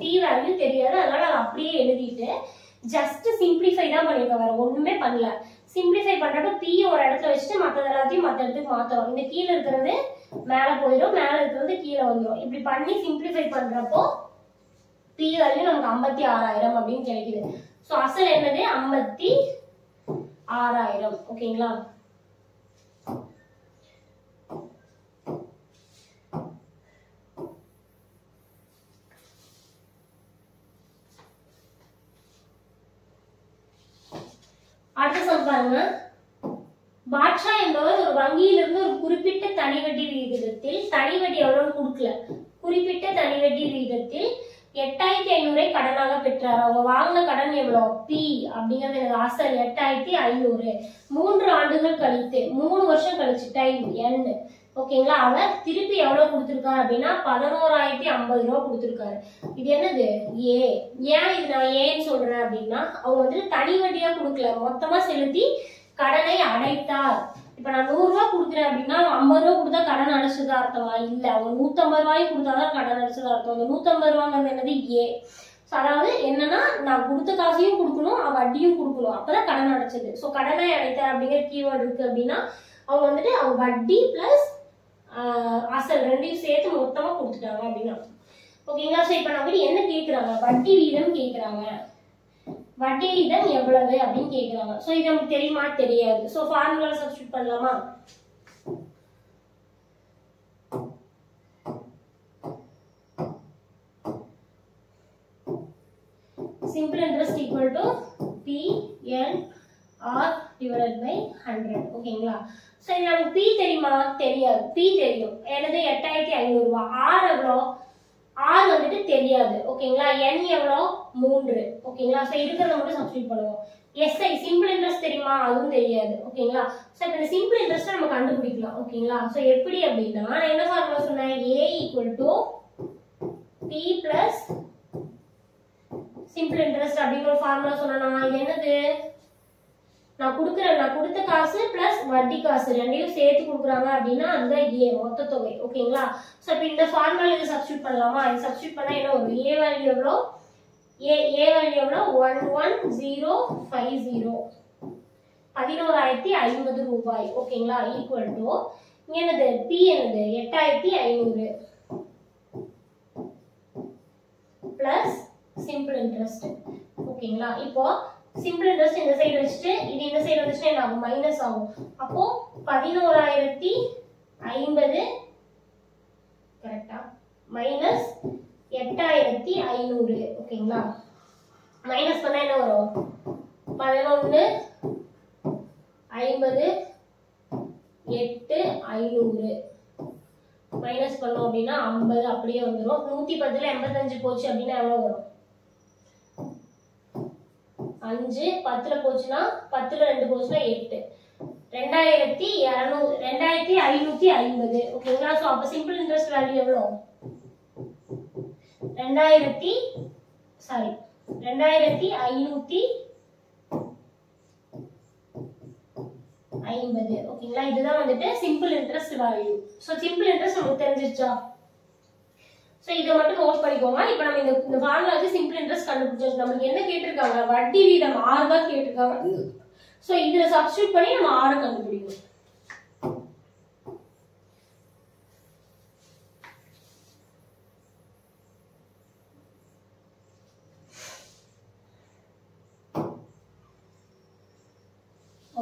டீ வேல்யூ தெரியாது. அதனால அதை அப்படியே எழுதிட்டு ஜஸ்ட் சிம்பிளிஃபை தான் பண்ணிருக்கோம் வேற. ஒன்றுமே பண்ணல. சிம்பிளிஃபை பண்ணுறப்ப பி ஒரு இடத்துல வச்சுட்டு மற்றது எல்லாத்தையும் மற்ற இடத்துக்கு மாற்றுறோம் இந்த கீழே இருக்கிறது மேலே போயிடும் மேலே இருக்கிறது கீழே வந்துடும் இப்படி பண்ணி சிம்பிளிஃபை பண்ணுறப்போ பி வேல்யூ நமக்கு ஐம்பத்தி ஆறாயிரம் அப்படின்னு கிடைக்குது. ஸோ அசல் என்னது? ஐம்பத்தி ஆறாயிரம். ஓகேங்களா அடுத்த சொல் பாருங்க. பாட்ஷா என்பவர் ஒரு வங்கியிலிருந்து ஒரு குறிப்பிட்ட தனி வட்டி விகிதத்தில் தனி வட்டி எவ்வளவு கொடுக்கல. குறிப்பிட்ட தனி வட்டி விகிதத்தில் எட்டாயிரத்தி ஐநூறை கடனாக பெற்றார். அவங்க வாங்கின கடன் எவ்வளோ? பி அப்படிங்கிறது எனக்கு ஆசை. எட்டாயிரத்தி ஐநூறு. மூன்று ஆண்டுகள் கழித்து மூணு வருஷம் கழிச்சு டைம் என் ஓகேங்களா? அவர் திருப்பி எவ்வளவு கொடுத்துருக்காரு அப்படின்னா பதினோராயிரத்தி ஐம்பது ரூபா கொடுத்துருக்காரு. இது என்னது? ஏ. ஏன் இது நான் ஏன்னு சொல்றேன் அப்படின்னா அவங்க வந்துட்டு தனி வட்டியா கொடுக்கல. மொத்தமா செலுத்தி கடனை அடைத்தார். இப்ப நான் நூறு ரூபாய் கொடுக்குறேன் அப்படின்னா ஐம்பது ரூபா கொடுத்தா கடன் அடைச்சதா அர்த்தமா? இல்ல. அவங்க நூத்தம்பது ரூபாய் கொடுத்தாதான் கடன் அடைச்சதா அர்த்தம். அந்த நூத்தம்பது ரூபாங்கிறது என்னது? ஏ. ஸோ அதாவது என்னன்னா நான் கொடுத்த காசையும் கொடுக்கணும் அவன் வட்டியும் கொடுக்கணும். அப்பதான் கடன் அடைச்சது. ஸோ கடனை அடைத்தார் அப்படிங்கிற கீவேர்டு இருக்கு அப்படின்னா அவங்க வந்துட்டு அவங்க வட்டி பிளஸ் அசல் ரெண்டையும் சேர்த்து மொத்தமாக கொடுத்துட்டாங்க அப்படின்னு ஓகேங்களா ஸோ இப்போ நம்ம என்ன கேட்குறாங்க வட்டி வீதம் கேட்குறாங்க வட்டி வீதம் எவ்வளவு அப்படின்னு கேட்குறாங்க ஸோ இது நமக்கு தெரியுமா? தெரியாது. ஸோ ஃபார்முலா சப்ஸ்டியூட் பண்ணலாமா? Simple interest equal to P N R divided by hundred ஓகேங்களா? சரி நமக்கு பி தெரியுமா? தெரியாது. பி தெரியும். எனது எட்டாயிரத்தி ஐநூறுரூவா ஆர் எவ்வளோ? ஆர் வந்துட்டு தெரியாது. ஓகேங்களா? என் எவ்வளோ? மூன்று. ஓகேங்களா? ஸோ இருக்கிறத மட்டும் சப்ஸ்டியூட் பண்ணுவோம். எஸ்ஐ சிம்பிள் இன்ட்ரெஸ்ட் தெரியுமா? அதுவும் தெரியாது. ஓகேங்களா? ஸோ இப்போ இந்த சிம்பிள் இன்ட்ரெஸ்ட் நம்ம கண்டுபிடிக்கலாம். ஓகேங்களா? ஸோ எப்படி அப்படின்னா நான் என்ன ஃபார்முலா சொன்னேன்? A equal to P plus simple interest அப்படின்னு ஒரு ஃபார்முலா சொன்னா இது என்னது? நான் கொடுக்குறேன் நான் கொடுத்த காசு பிளஸ் வட்டி காசு ரெண்டையும் சேர்த்து கொடுக்குறாங்க அப்படின்னா அதுதான் ஏ மொத்த தொகை ஓகேங்களா? ஸோ இப்போ இந்த ஃபார்முலா இதை சப்ஸ்டியூட் பண்ணலாமா? இது சப்ஸ்டியூட் பண்ணால் என்ன வரும்? ஏ வேல்யூ எவ்வளோ? ஏ ஏ வேல்யூ எவ்வளோ? One one zero five zero பதினோராயிரத்தி ஐம்பது ரூபாய் ஓகேங்களா? ஈக்குவல் டு என்னது? பி என்னது? எட்டாயிரத்தி ஐநூறு. பிளஸ் சிம்பிள் இன்ட்ரெஸ்ட் ஓகேங்களா? இப்போ சிம்பிள் இன்ட்ரெஸ்ட் இந்த சைடு வச்சுட்டு இது இந்த சைடு வந்துச்சுன்னா என்ன ஆகும்? மைனஸ் ஆகும். அப்போ பதினோராயிரத்தி ஐம்பது கரெக்டா மைனஸ் எட்டாயிரத்தி ஐநூறு ஓகேங்களா? மைனஸ் பண்ணா என்ன வரும்? பதினொன்று ஐம்பது எட்டு ஐநூறு. மைனஸ் பண்ணோம் அப்படின்னா ஐம்பது அப்படியே வந்துடும் நூத்தி பத்துல எண்பத்தஞ்சு போச்சு அப்படின்னா எவ்வளவு வரும்? அஞ்சு பத்துல போச்சுன்னா பத்துல ரெண்டு போச்சுன்னா எட்டு. ரெண்டாயிரத்தி இரநூறு ரெண்டாயிரத்தி ஐநூத்தி ஐம்பது. ஓகேங்களா? ஸோ அப்போ சிம்பிள் இன்ட்ரெஸ்ட் வேல்யூ எவ்வளோ? ரெண்டாயிரத்தி சாரி ரெண்டாயிரத்தி ஐநூத்தி ஐம்பது. ஓகேங்களா? இதுதான் வந்துட்டு simple interest value so simple interest உங்களுக்கு தெரிஞ்சிருச்சா? ஸோ இதை மட்டும் நோட் பண்ணிக்கோங்க. இப்போ நம்ம இந்த இந்த ஃபார்முலா வச்சு சிம்பிள் இன்ட்ரெஸ்ட் கண்டுபிடிச்சோம் நம்மளுக்கு என்ன கேட்டிருக்காங்க? வட்டி வீதம் ஆறு தான் கேட்டிருக்காங்க. ஸோ இதில் சப்ஸ்டியூட் பண்ணி நம்ம ஆறை கண்டுபிடிக்கணும்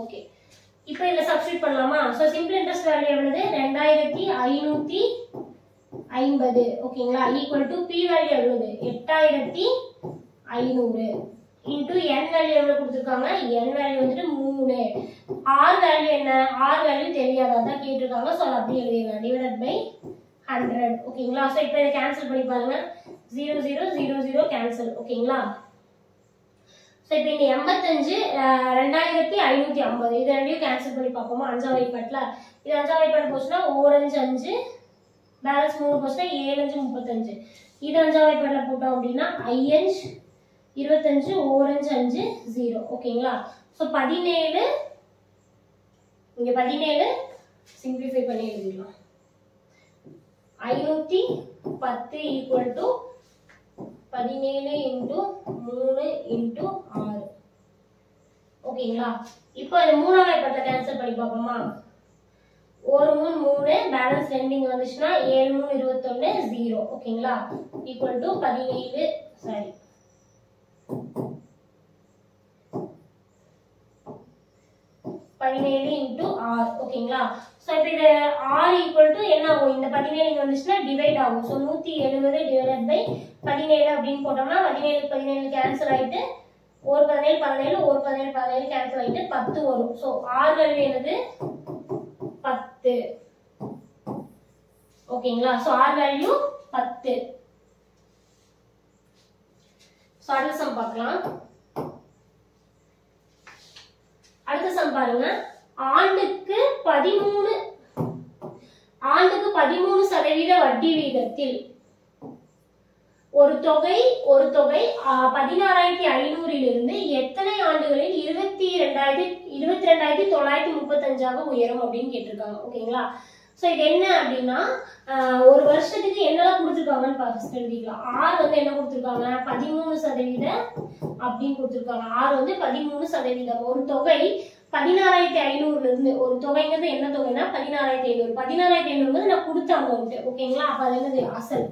ஓகே இப்போ இதில் சப்ஸ்டியூட் பண்ணலாமா ஸோ சிம்பிள் இன்ட்ரெஸ்ட் வேல்யூ எவ்வளவு ரெண்டாயிரத்தி ஐநூற்றி ஐம்பது ஓகேங்களா? ஈக்குவல் டு பி வேல்யூ எவ்வளவு எட்டாயிரத்தி ஐநூறு. இன்டூ என் வேல்யூ எவ்வளவு கொடுத்துருக்காங்க? என் வேல்யூ வந்துட்டு மூணு. ஆர் வேல்யூ என்ன? ஆர் வேல்யூ தெரியாதா? தான் கேட்டிருக்காங்க. ஸோ அப்படி எழுதிடலாம். டிவைடட் பை ஹண்ட்ரட் ஓகேங்களா? ஸோ இப்போ இதை கேன்சல் பண்ணி பாருங்க. Zero zero zero zero cancel ஓகேங்களா? ஸோ இப்போ இந்த எண்பத்தஞ்சு ரெண்டாயிரத்தி ஐநூற்றி ஐம்பது. இது ரெண்டையும் கேன்சல் பண்ணி பார்ப்போமா? அஞ்சாவது வைப்பாட்டில் இது அஞ்சாவது வைப்பாடு போச்சுன்னா ஓரஞ்சு அஞ்சு பேலன்ஸ் மூணு போச்சுன்னா ஏழஞ்சு முப்பத்தஞ்சு. இது அஞ்சாவது வைப்பாடில் போட்டோம் அப்படின்னா ஐயஞ்சு இருபத்தஞ்சு ஓரஞ்சு அஞ்சு ஜீரோ ஓகேங்களா? ஸோ பதினேழு இங்கே பதினேழு சிம்பிளிஃபை பண்ணி எழுதிடலாம் ஐநூற்றி பத்து ஈக்குவல் டு பதினேழு இன்ட்டு மூணு இன்ட்டு ஆறு. ஓகேங்களா? இப்போ இந்த மூணாவது பட்டை கேன்சல் பண்ணி பார்ப்போமா? ஒரு மூணு மூணு பேலன்ஸ் ரெண்டு வந்துச்சுன்னா ஏழு மூணு இருபத்தொன்னு ஜீரோ ஓகேங்களா ஈக்குவல் டு பதினேழு சாரி பதினேழு இன்டூ ஆர் ஓகேங்களா ஸோ இப்போ இது ஆர் ஈக்குவல் டு என்ன ஆகும்? இந்த பதினேழு இங்கே வந்துச்சுன்னா டிவைட் ஆகும். ஸோ நூற்றி எழுபது டிவைடட் பை பதினேழு அப்படின்னு போட்டோம்னா பதினேழு பதினேழு கேன்சல் ஆகிட்டு ஒரு பதினேழு பதினேழு ஒரு பதினேழு பதினேழு கேன்சல் ஆகிட்டு பத்து வரும். ஸோ ஆர் வேல்யூ என்னது? பத்து. ஓகேங்களா? ஸோ ஆர் வேல்யூ பத்து. ஸோ அடுத்த சம் பார்க்கலாம். அடுத்த சம் பாருங்க. ஆண்டுக்கு பதிமூணு. ஆண்டுக்கு பதிமூணு சதவீத வட்டி வீதத்தில். ஒரு தொகை ஒரு தொகை பதினாறாயிரத்தி ஐநூறிலிருந்து எத்தனை ஆண்டுகளில் இருபத்தி ரெண்டாயிரத்தி இருபத்தி ரெண்டாயிரத்தி தொள்ளாயிரத்தி முப்பத்தஞ்சாக உயரும் அப்படின்னு கேட்டிருக்காங்க ஓகேங்களா? ஸோ இது என்ன அப்படின்னா ஒரு வருஷத்துக்கு என்னெல்லாம் கொடுத்துருக்காங்கன்னு ஃபஸ்ட் எழுதிக்கலாம் ஆறு வந்து என்ன கொடுத்துருக்காங்க? பதிமூணு சதவீதம் அப்படின்னு கொடுத்துருக்காங்க. ஆறு வந்து பதிமூணு சதவீதம். ஒரு தொகை பதினாறாயிரத்தி ஐநூறுல இருந்து ஒரு தொகைங்கிறது என்ன தொகைன்னா பதினாறாயிரத்தி ஐநூறு. பதினாறாயிரத்தி ஐநூறுங்கிறது நான் கொடுத்த அமௌண்ட் ஓகேங்களா? அப்போ அது என்னது? அசல்.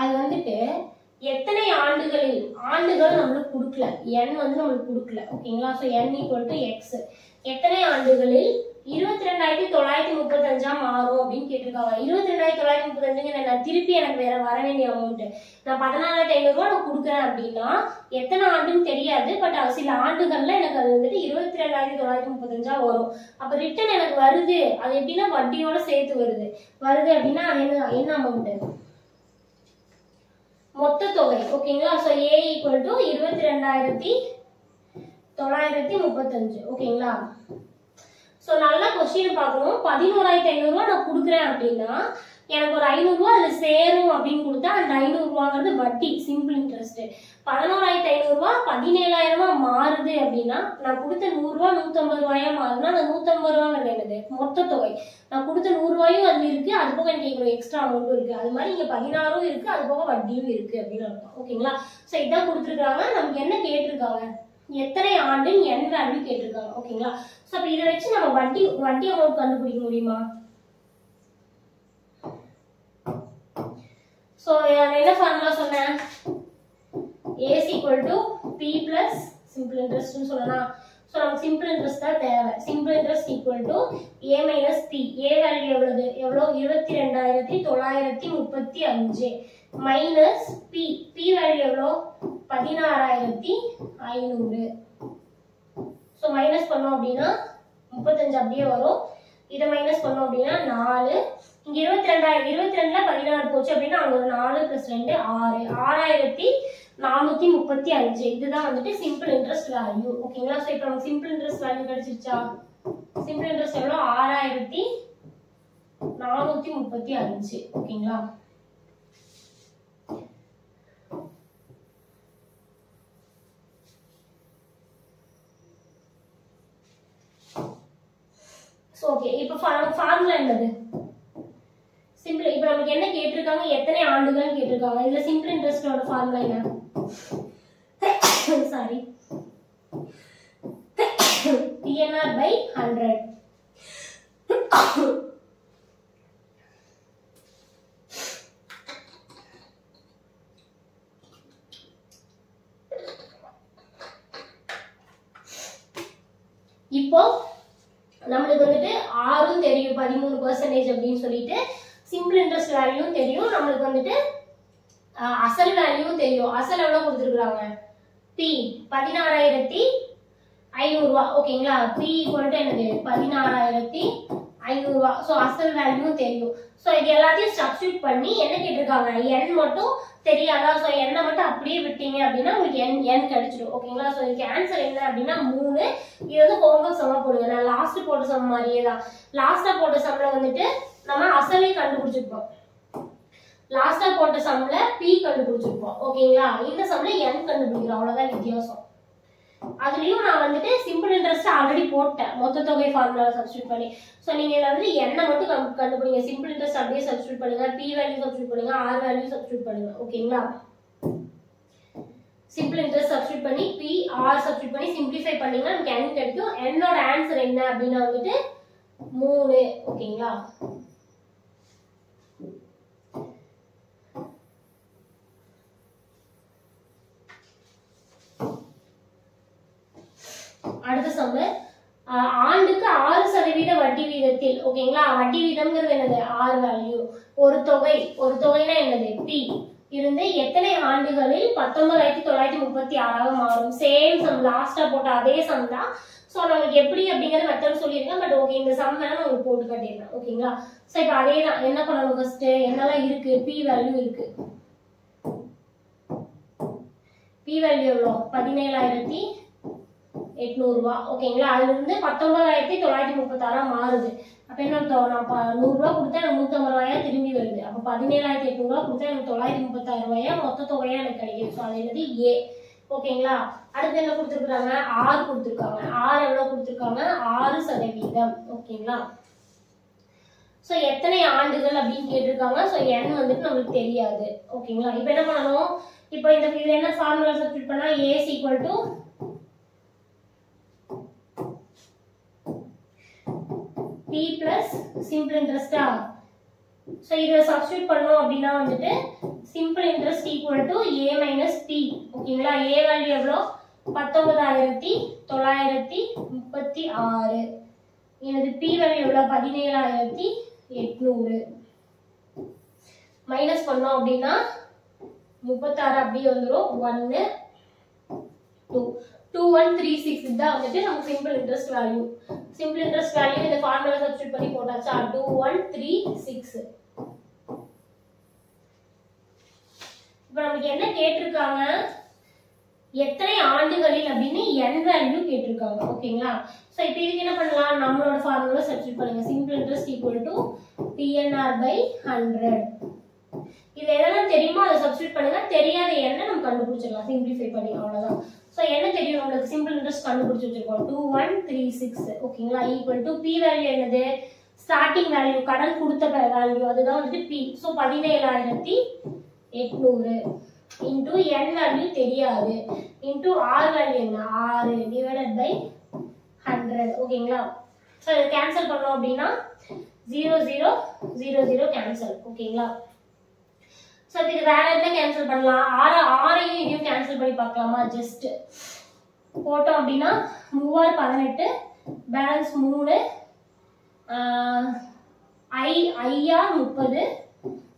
அது வந்துட்டு எத்தனை ஆண்டுகளில் ஆண்டுகள் நம்மளுக்கு கொடுக்கல. என் வந்து நம்மளுக்கு கொடுக்கல. ஓகேங்களா? So N equal to X எத்தனை ஆண்டுகளில்? இருபத்தி ரெண்டாயிரத்தி தொள்ளாயிரத்தி முப்பத்தஞ்சா மாறும் அப்படின்னு கேட்டிருக்காங்க. இருபத்தி ரெண்டாயிரத்தி தொள்ளாயிரத்தி முப்பத்தஞ்சுங்க நான் திருப்பி எனக்கு வேற வர வேண்டிய அமௌண்ட் நான் பதினாலாயிரத்தி ஐநூறுரூவா நான் கொடுக்குறேன் அப்படின்னா எத்தனை ஆண்டுன்னு தெரியாது. பட் சில ஆண்டுகள்ல எனக்கு அது வந்துட்டு இருபத்தி ரெண்டாயிரத்தி தொள்ளாயிரத்தி முப்பத்தஞ்சா வரும். அப்ப ரிட்டர்ன் எனக்கு வருது. அது எப்படின்னா வட்டியோட சேர்த்து வருது. வருது அப்படின்னா என்ன என்ன அமௌண்ட் மொத்த தொகை ஓகேங்களா ஸோ ஏ ஈக்குவல் டு இருபத்தி ரெண்டாயிரத்தி தொள்ளாயிரத்தி முப்பத்தஞ்சு. ஓகேங்களா ஸோ நல்லா கொஸ்டின் பார்க்கணும். பதினோராயிரத்தி ஐநூறுரூவா நான் கொடுக்குறேன் அப்படின்னா எனக்கு ஒரு ஐநூறுரூவா அதில் சேரும் அப்படின்னு கொடுத்தா அந்த ஐநூறுரூவாங்கிறது வட்டி சிம்பிள் இன்ட்ரெஸ்ட்டு பதினோராயிரத்து ஐநூறுரூவா பதினேழாயிரமா மாறுது அப்படின்னா நான் கொடுத்த நூறுரூவா நூற்றம்பது ரூபாயா மாறுனா அந்த நூற்றம்பது ரூபாங்கிறது என்னது? மொத்த தொகை. நான் கொடுத்த நூறுரூவாயும் அதில் இருக்குது அது போக எனக்கு இவ்வளோ எக்ஸ்ட்ரா அமௌண்ட்டும் இருக்குது அது மாதிரி இங்கே பதினாறும் இருக்குது அது போக வட்டியும் இருக்குது அப்படின்னு அர்த்தம். ஓகேங்களா? ஸோ இதான் கொடுத்துருக்காங்க நமக்கு என்ன கேட்டிருக்காங்க? எத்தனை ஆண்டுன்னு என் வேல்யூ கேட்டிருக்காங்க. ஓகேங்களா? ஸோ அப்போ இதை வச்சு நம்ம வட்டி வட்டி அமௌண்ட் கண்டுபிடிக்க முடியுமா? ஸோ என்ன ஃபார்முலா சொன்னேன்? A equal to P plus simple இன்ட்ரெஸ்ட்னு சொல்லலாம். ஸோ நமக்கு சிம்பிள் இன்ட்ரெஸ்ட் தான் தேவை. Simple interest equal to A minus P A value எவ்வளவு? எவ்வளோ இருபத்தி ரெண்டாயிரத்தி தொள்ளாயிரத்தி முப்பத்தி அஞ்சு. மைனஸ் பி பி வேல்யூ எவ்வளோ பதினாறாயிரத்தி ஐநூறு. ஸோ மைனஸ் பண்ணோம் அப்படின்னா முப்பத்தஞ்சு அப்படியே வரும். இதை மைனஸ் பண்ணோம் அப்படின்னா நாலு. இங்க இருபத்தி ரெண்டாயிரம் இருபத்தி ரெண்டுல பதினாறு போச்சு அப்படின்னா அங்க ஒரு நாலு பிளஸ் ரெண்டு ஆறு. ஆறாயிரத்தி நானூத்தி முப்பத்தி அஞ்சு. இதுதான் வந்துட்டு சிம்பிள் இன்ட்ரெஸ்ட் வேல்யூ ஓகேங்களா ஸோ இப்போ நமக்கு சிம்பிள் இன்ட்ரெஸ்ட் வேல்யூ கிடைச்சிருச்சா? சிம்பிள் இன்ட்ரெஸ்ட் எவ்வளோ? ஆறாயிரத்தி நானூத்தி முப்பத்தி அஞ்சு. ஓகேங்களா ஸோ ஓகே இப்போ ஃபார்முலா என்னது? சிம்பிள் இப்போ நமக்கு என்ன கேட்டிருக்காங்க? எத்தனை ஆண்டுகள் கேட்டிருக்காங்க. இதுல சிம்பிள் இன்ட்ரெஸ்டோட ஃபார்முலா என்ன? சாரி பிஎன்ஆர் பை ஹண்ட்ரட் இப்போ நம்மளுக்கு வந்துட்டு ஆறும் தெரியும். பதிமூணு பர்சன்டேஜ் அப்படின்னு சொல்லிட்டு சிம்பிள் இன்ட்ரெஸ்ட் வேல்யூவும் தெரியும். நம்மளுக்கு வந்துட்டு அசல் வேல்யூவும் தெரியும். அசல் எவ்வளோ கொடுத்துருக்குறாங்க? பி பதினாறாயிரத்தி ஐநூறுரூவா ஓகேங்களா? பி ஈக்குவல் டு என்னது? பதினாறாயிரத்தி ஐநூறுரூவா ஸோ அசல் வேல்யூவும் தெரியும். ஸோ இது எல்லாத்தையும் சப்ஸ்டியூட் பண்ணி என்ன கேட்டிருக்காங்க? என் மட்டும் தெரியாதா? ஸோ எண்ணை மட்டும் அப்படியே விட்டீங்க அப்படின்னா உங்களுக்கு என் என் கிடைச்சிடும் ஓகேங்களா? ஸோ இதுக்கு ஆன்சர் என்ன அப்படின்னா மூணு. இது வந்து ஹோம்ஒர்க் சம்மா போடுங்க. நான் லாஸ்ட் போட்ட சம் மாதிரியே தான். லாஸ்ட்டாக போட்ட சம்மில் வந்துட்டு நம்ம அசலே கண்டுபிடிச்சிருப்போம். லாஸ்டா போட்ட சம்ல பி கண்டுபிடிச்சிருப்போம். ஓகேங்களா? இந்த சம்ல என் கண்டுபிடிக்கிறோம். அவ்வளவுதான் வித்தியாசம். அதுலயும் நான் வந்துட்டு சிம்பிள் இன்ட்ரெஸ்ட் ஆல்ரெடி போட்டேன். மொத்த தொகை ஃபார்முலா சப்ஸ்டியூட் பண்ணி. ஸோ நீங்க இதுல வந்து என்ன மட்டும் கண்டுபிடிங்க. சிம்பிள் இன்ட்ரெஸ்ட் அப்படியே சப்ஸ்டியூட் பண்ணுங்க. பி வேல்யூ சப்ஸ்டியூட் பண்ணுங்க. ஆர் வேல்யூ சப்ஸ்டியூட் பண்ணுங்க. ஓகேங்களா? சிம்பிள் இன்ட்ரெஸ்ட் சப்ஸ்டியூட் பண்ணி பி ஆர் சப்ஸ்டியூட் பண்ணி சிம்பிளிஃபை பண்ணீங்கன்னா நமக்கு என் கிடைக்கும். என்னோட ஆன்சர் என்ன அப்படின்னா வந்துட்டு மூணு. ஓகேங்களா? அடுத்த சம்மு ஆண்டுக்கு ஆறு சதவீத வட்டி வீதத்தில் ஓகேங்களா? வட்டி வீதம்ங்கிறது என்னது? ஆறு வேல்யூ ஒரு தொகை. ஒரு தொகைனா என்னது? பி இருந்து எத்தனை ஆண்டுகளில் பத்தொன்பதாயிரத்தி தொள்ளாயிரத்தி முப்பத்தி ஆறாக மாறும்? சேம் சம் லாஸ்டா போட்ட அதே சம் தான். ஸோ நமக்கு எப்படி அப்படிங்கிற மெத்தட் சொல்லியிருக்கேன். பட் ஓகே இந்த சம் வேணா நான் உங்களுக்கு போட்டு காட்டிடுறேன். ஓகேங்களா? ஸோ இப்போ அதே தான் என்ன பண்ணணும் ஃபர்ஸ்ட் என்னெல்லாம் இருக்கு? பி வேல்யூ இருக்கு. பி வேல்யூ எவ்வளோ? பதினேழாயிரத்தி எட்நூறுபா ஓகேங்களா? அது வந்து பத்தொன்பதாயிரத்தி தொள்ளாயிரத்தி முப்பத்தாறா மாறுது. அப்போ என்ன நான் நூறுரூவா கொடுத்தா எனக்கு நூத்தம்பது ரூபாயா திரும்பி வருது. அப்போ பதினேழாயிரத்தி எட்நூறுபா கொடுத்தா எனக்கு தொள்ளாயிரத்தி முப்பத்தாறு ரூபாயா மொத்த தொகையாக எனக்கு கிடைக்கிது. ஸோ அது என்னது ஏ ஓகேங்களா? அடுத்து என்ன கொடுத்துருக்குறாங்க ஆறு கொடுத்துருக்காங்க. ஆறு எவ்வளோ கொடுத்துருக்காங்க? ஆறு சதவீதம். ஓகேங்களா? ஸோ எத்தனை ஆண்டுகள் அப்படின்னு கேட்டிருக்காங்க. ஸோ என் வந்துட்டு நம்மளுக்கு தெரியாது. ஓகேங்களா? இப்போ என்ன பண்ணணும்? இப்போ இந்த இது என்ன ஃபார்முலா சப்ஸ்டியூட் பண்ணால் A equal to P plus simple இன்ட்ரெஸ்டா ஸோ இதை சப்ஸ்டியூட் பண்ணோம் அப்படின்னா வந்துட்டு simple interest equal to A minus P ஓகேங்களா? ஏ வேல்யூ எவ்வளோ? பத்தொன்பதாயிரத்தி தொள்ளாயிரத்தி முப்பத்தி ஆறு. எனது பி வேல்யூ எவ்வளோ? பதினேழாயிரத்தி எட்நூறு. மைனஸ் பண்ணோம் அப்படின்னா முப்பத்தாறு அப்படியே வந்துடும் ஒன்று two two one three six இதுதான் வந்துட்டு நம்ம simple interest value simple interest value இந்த ஃபார்முலா சப்ஸ்டியூட் பண்ணி போட்டாச்சா? டூ ஒன் த்ரீ சிக்ஸ் இப்போ நமக்கு என்ன கேட்டிருக்காங்க? எத்தனை ஆண்டுகளில் அப்படின்னு என் வேல்யூ கேட்டிருக்காங்க. ஓகேங்களா? ஸோ இப்போ இதுக்கு என்ன பண்ணலாம்? நம்மளோட ஃபார்முலா சப்ஸ்டியூட் பண்ணுங்க. Simple interest equal to PNR by hundred இது எதெல்லாம் தெரியுமோ அதை சப்ஸ்டியூட் பண்ணுங்க. தெரியாத எண்ணை நம்ம கண்டுபிடிச்சிடலாம். சிம்பிளிஃபை பண்ணி அவ்வளோதான் ஸோ என்ன தெரியும்? நம்மளுக்கு சிம்பிள் இன்ட்ரெஸ்ட் கண்டுபிடிச்சி வச்சிருக்கோம். டூ ஒன் த்ரீ சிக்ஸ் ஓகேங்களா? ஈக்குவல் டு பி வேல்யூ என்னது? ஸ்டார்டிங் வேல்யூ கடன் கொடுத்த வேல்யூ அதுதான் வந்துட்டு பி ஸோ பதினேழாயிரத்தி எட்நூறு இன்டூ என் வேல்யூ தெரியாது. இன்டூ ஆர் வேல்யூ என்ன? ஆறு டிவைடட் பை ஹண்ட்ரட் ஓகேங்களா? ஸோ இதை கேன்சல் பண்ணோம் அப்படின்னா zero zero zero zero cancel ஓகேங்களா? ஸோ இப்போ இது வேற என்ன கேன்சல் பண்ணலாம்? ஆறு ஆறையும் இதையும் கேன்சல் பண்ணி பார்க்கலாமா? ஜஸ்ட் போட்டோம் அப்படின்னா மூவாறு பதினெட்டு பேலன்ஸ் மூணு ஐ ஐஆர் முப்பது.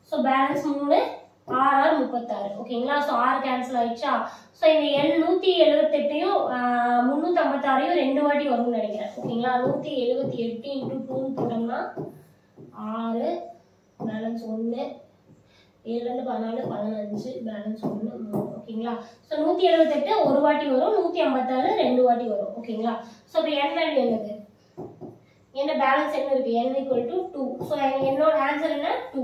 ஸோ பேலன்ஸ் மூணு ஆர்ஆர் முப்பத்தாறு. ஓகேங்களா? ஸோ ஆறு கேன்சல் ஆயிடுச்சா? ஸோ இந்த எண் நூற்றி எழுபத்தெட்டையும் முந்நூற்றி ஐம்பத்தாறையும் ரெண்டு வாட்டி வரும்னு நினைக்கிறேன். ஓகேங்களா? நூற்றி எழுபத்தி எட்டு இன்ட்டு டூன்னு போட்டோம்னா ஆறு பேலன்ஸ் ஒன்று ஏழு ரெண்டு பதினாலு பதினஞ்சு பேலன்ஸ் ஒன்று மூணு ஓகேங்களா ஸோ நூற்றி எழுபத்தெட்டு ஒரு வாட்டி வரும் நூற்றி ஐம்பத்தாறு ரெண்டு வாட்டி வரும் ஓகேங்களா ஸோ இப்போ என் வேல்யூ என்னது? என்ன பேலன்ஸ் என்ன இருக்கு? N equal to two so என்னோட ஆன்சர் என்ன? டூ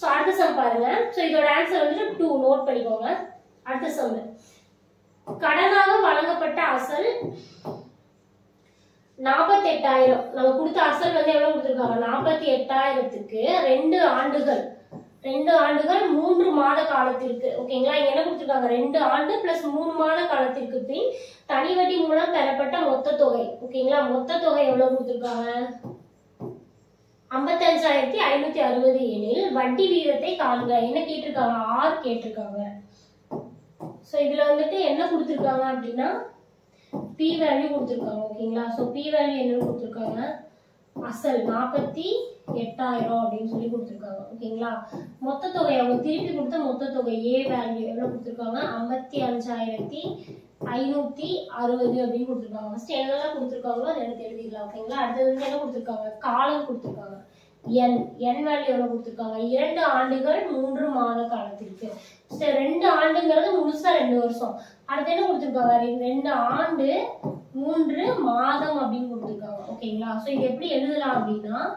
ஸோ அடுத்த சம் பாருங்க. ஸோ இதோட ஆன்சர் வந்துட்டு டூ நோட் பண்ணிக்கோங்க. அடுத்த சம் கடனாக வழங்கப்பட்ட அசல் நாற்பத்தி எட்டாயிரம் நம்ம கொடுத்த அசல் வந்து எவ்வளவு கொடுத்துருக்காங்க? நாற்பத்தி எட்டாயிரத்துக்கு ரெண்டு ஆண்டுகள். ரெண்டு ஆண்டுகள் மூன்று மாத காலத்திற்கு. ஓகேங்களா? இங்க என்ன கொடுத்துருக்காங்க? ரெண்டு ஆண்டு பிளஸ் மூணு மாத காலத்திற்கு பின் தனி வட்டி மூலம் பெறப்பட்ட மொத்த தொகை. ஓகேங்களா? மொத்த தொகை எவ்வளவு கொடுத்துருக்காங்க? ஐம்பத்தஞ்சாயிரத்தி ஐநூத்தி அறுபது எனில் வட்டி வீதத்தை காண்க என்ன கேட்டிருக்காங்க? ஆர் கேட்டிருக்காங்க. ஸோ இதுல வந்துட்டு என்ன கொடுத்துருக்காங்க அப்படின்னா பி வேல்யூ கொடுத்துருக்காங்க. ஓகேங்களா? ஸோ பி வேல்யூ என்னன்னு கொடுத்துருக்காங்க. அசல் நாற்பத்தி எட்டாயிரம் அப்படின்னு சொல்லி கொடுத்துருக்காங்க. ஓகேங்களா? மொத்த தொகை அவங்க திருப்பி கொடுத்த மொத்த தொகை ஏ வேல்யூ எவ்வளோ கொடுத்துருக்காங்க? ஐம்பத்தி அஞ்சாயிரத்தி ஐநூத்தி அறுபது அப்படின்னு கொடுத்துருக்காங்க. ஃபர்ஸ்ட் என்னெல்லாம் கொடுத்துருக்காங்களோ அதை எனக்கு எழுதிக்கலாம் ஓகேங்களா? அடுத்தது வந்து என்ன கொடுத்துருக்காங்க? காலம் கொடுத்துருக்காங்க. என் என் வேல்யூ எவ்வளோ கொடுத்துருக்காங்க? இரண்டு ஆண்டுகள் மூன்று மாத காலத்திற்கு. ரெண்டு ஆண்டுங்கிறது முழுசா ரெண்டு வருஷம். அடுத்து என்ன கொடுத்துருக்காங்க? ரெண்டு ஆண்டு மூன்று மாதம் அப்படின்னு கொடுத்துருக்காங்க. ஓகேங்களா? ஸோ இது எப்படி எழுதலாம் அப்படின்னா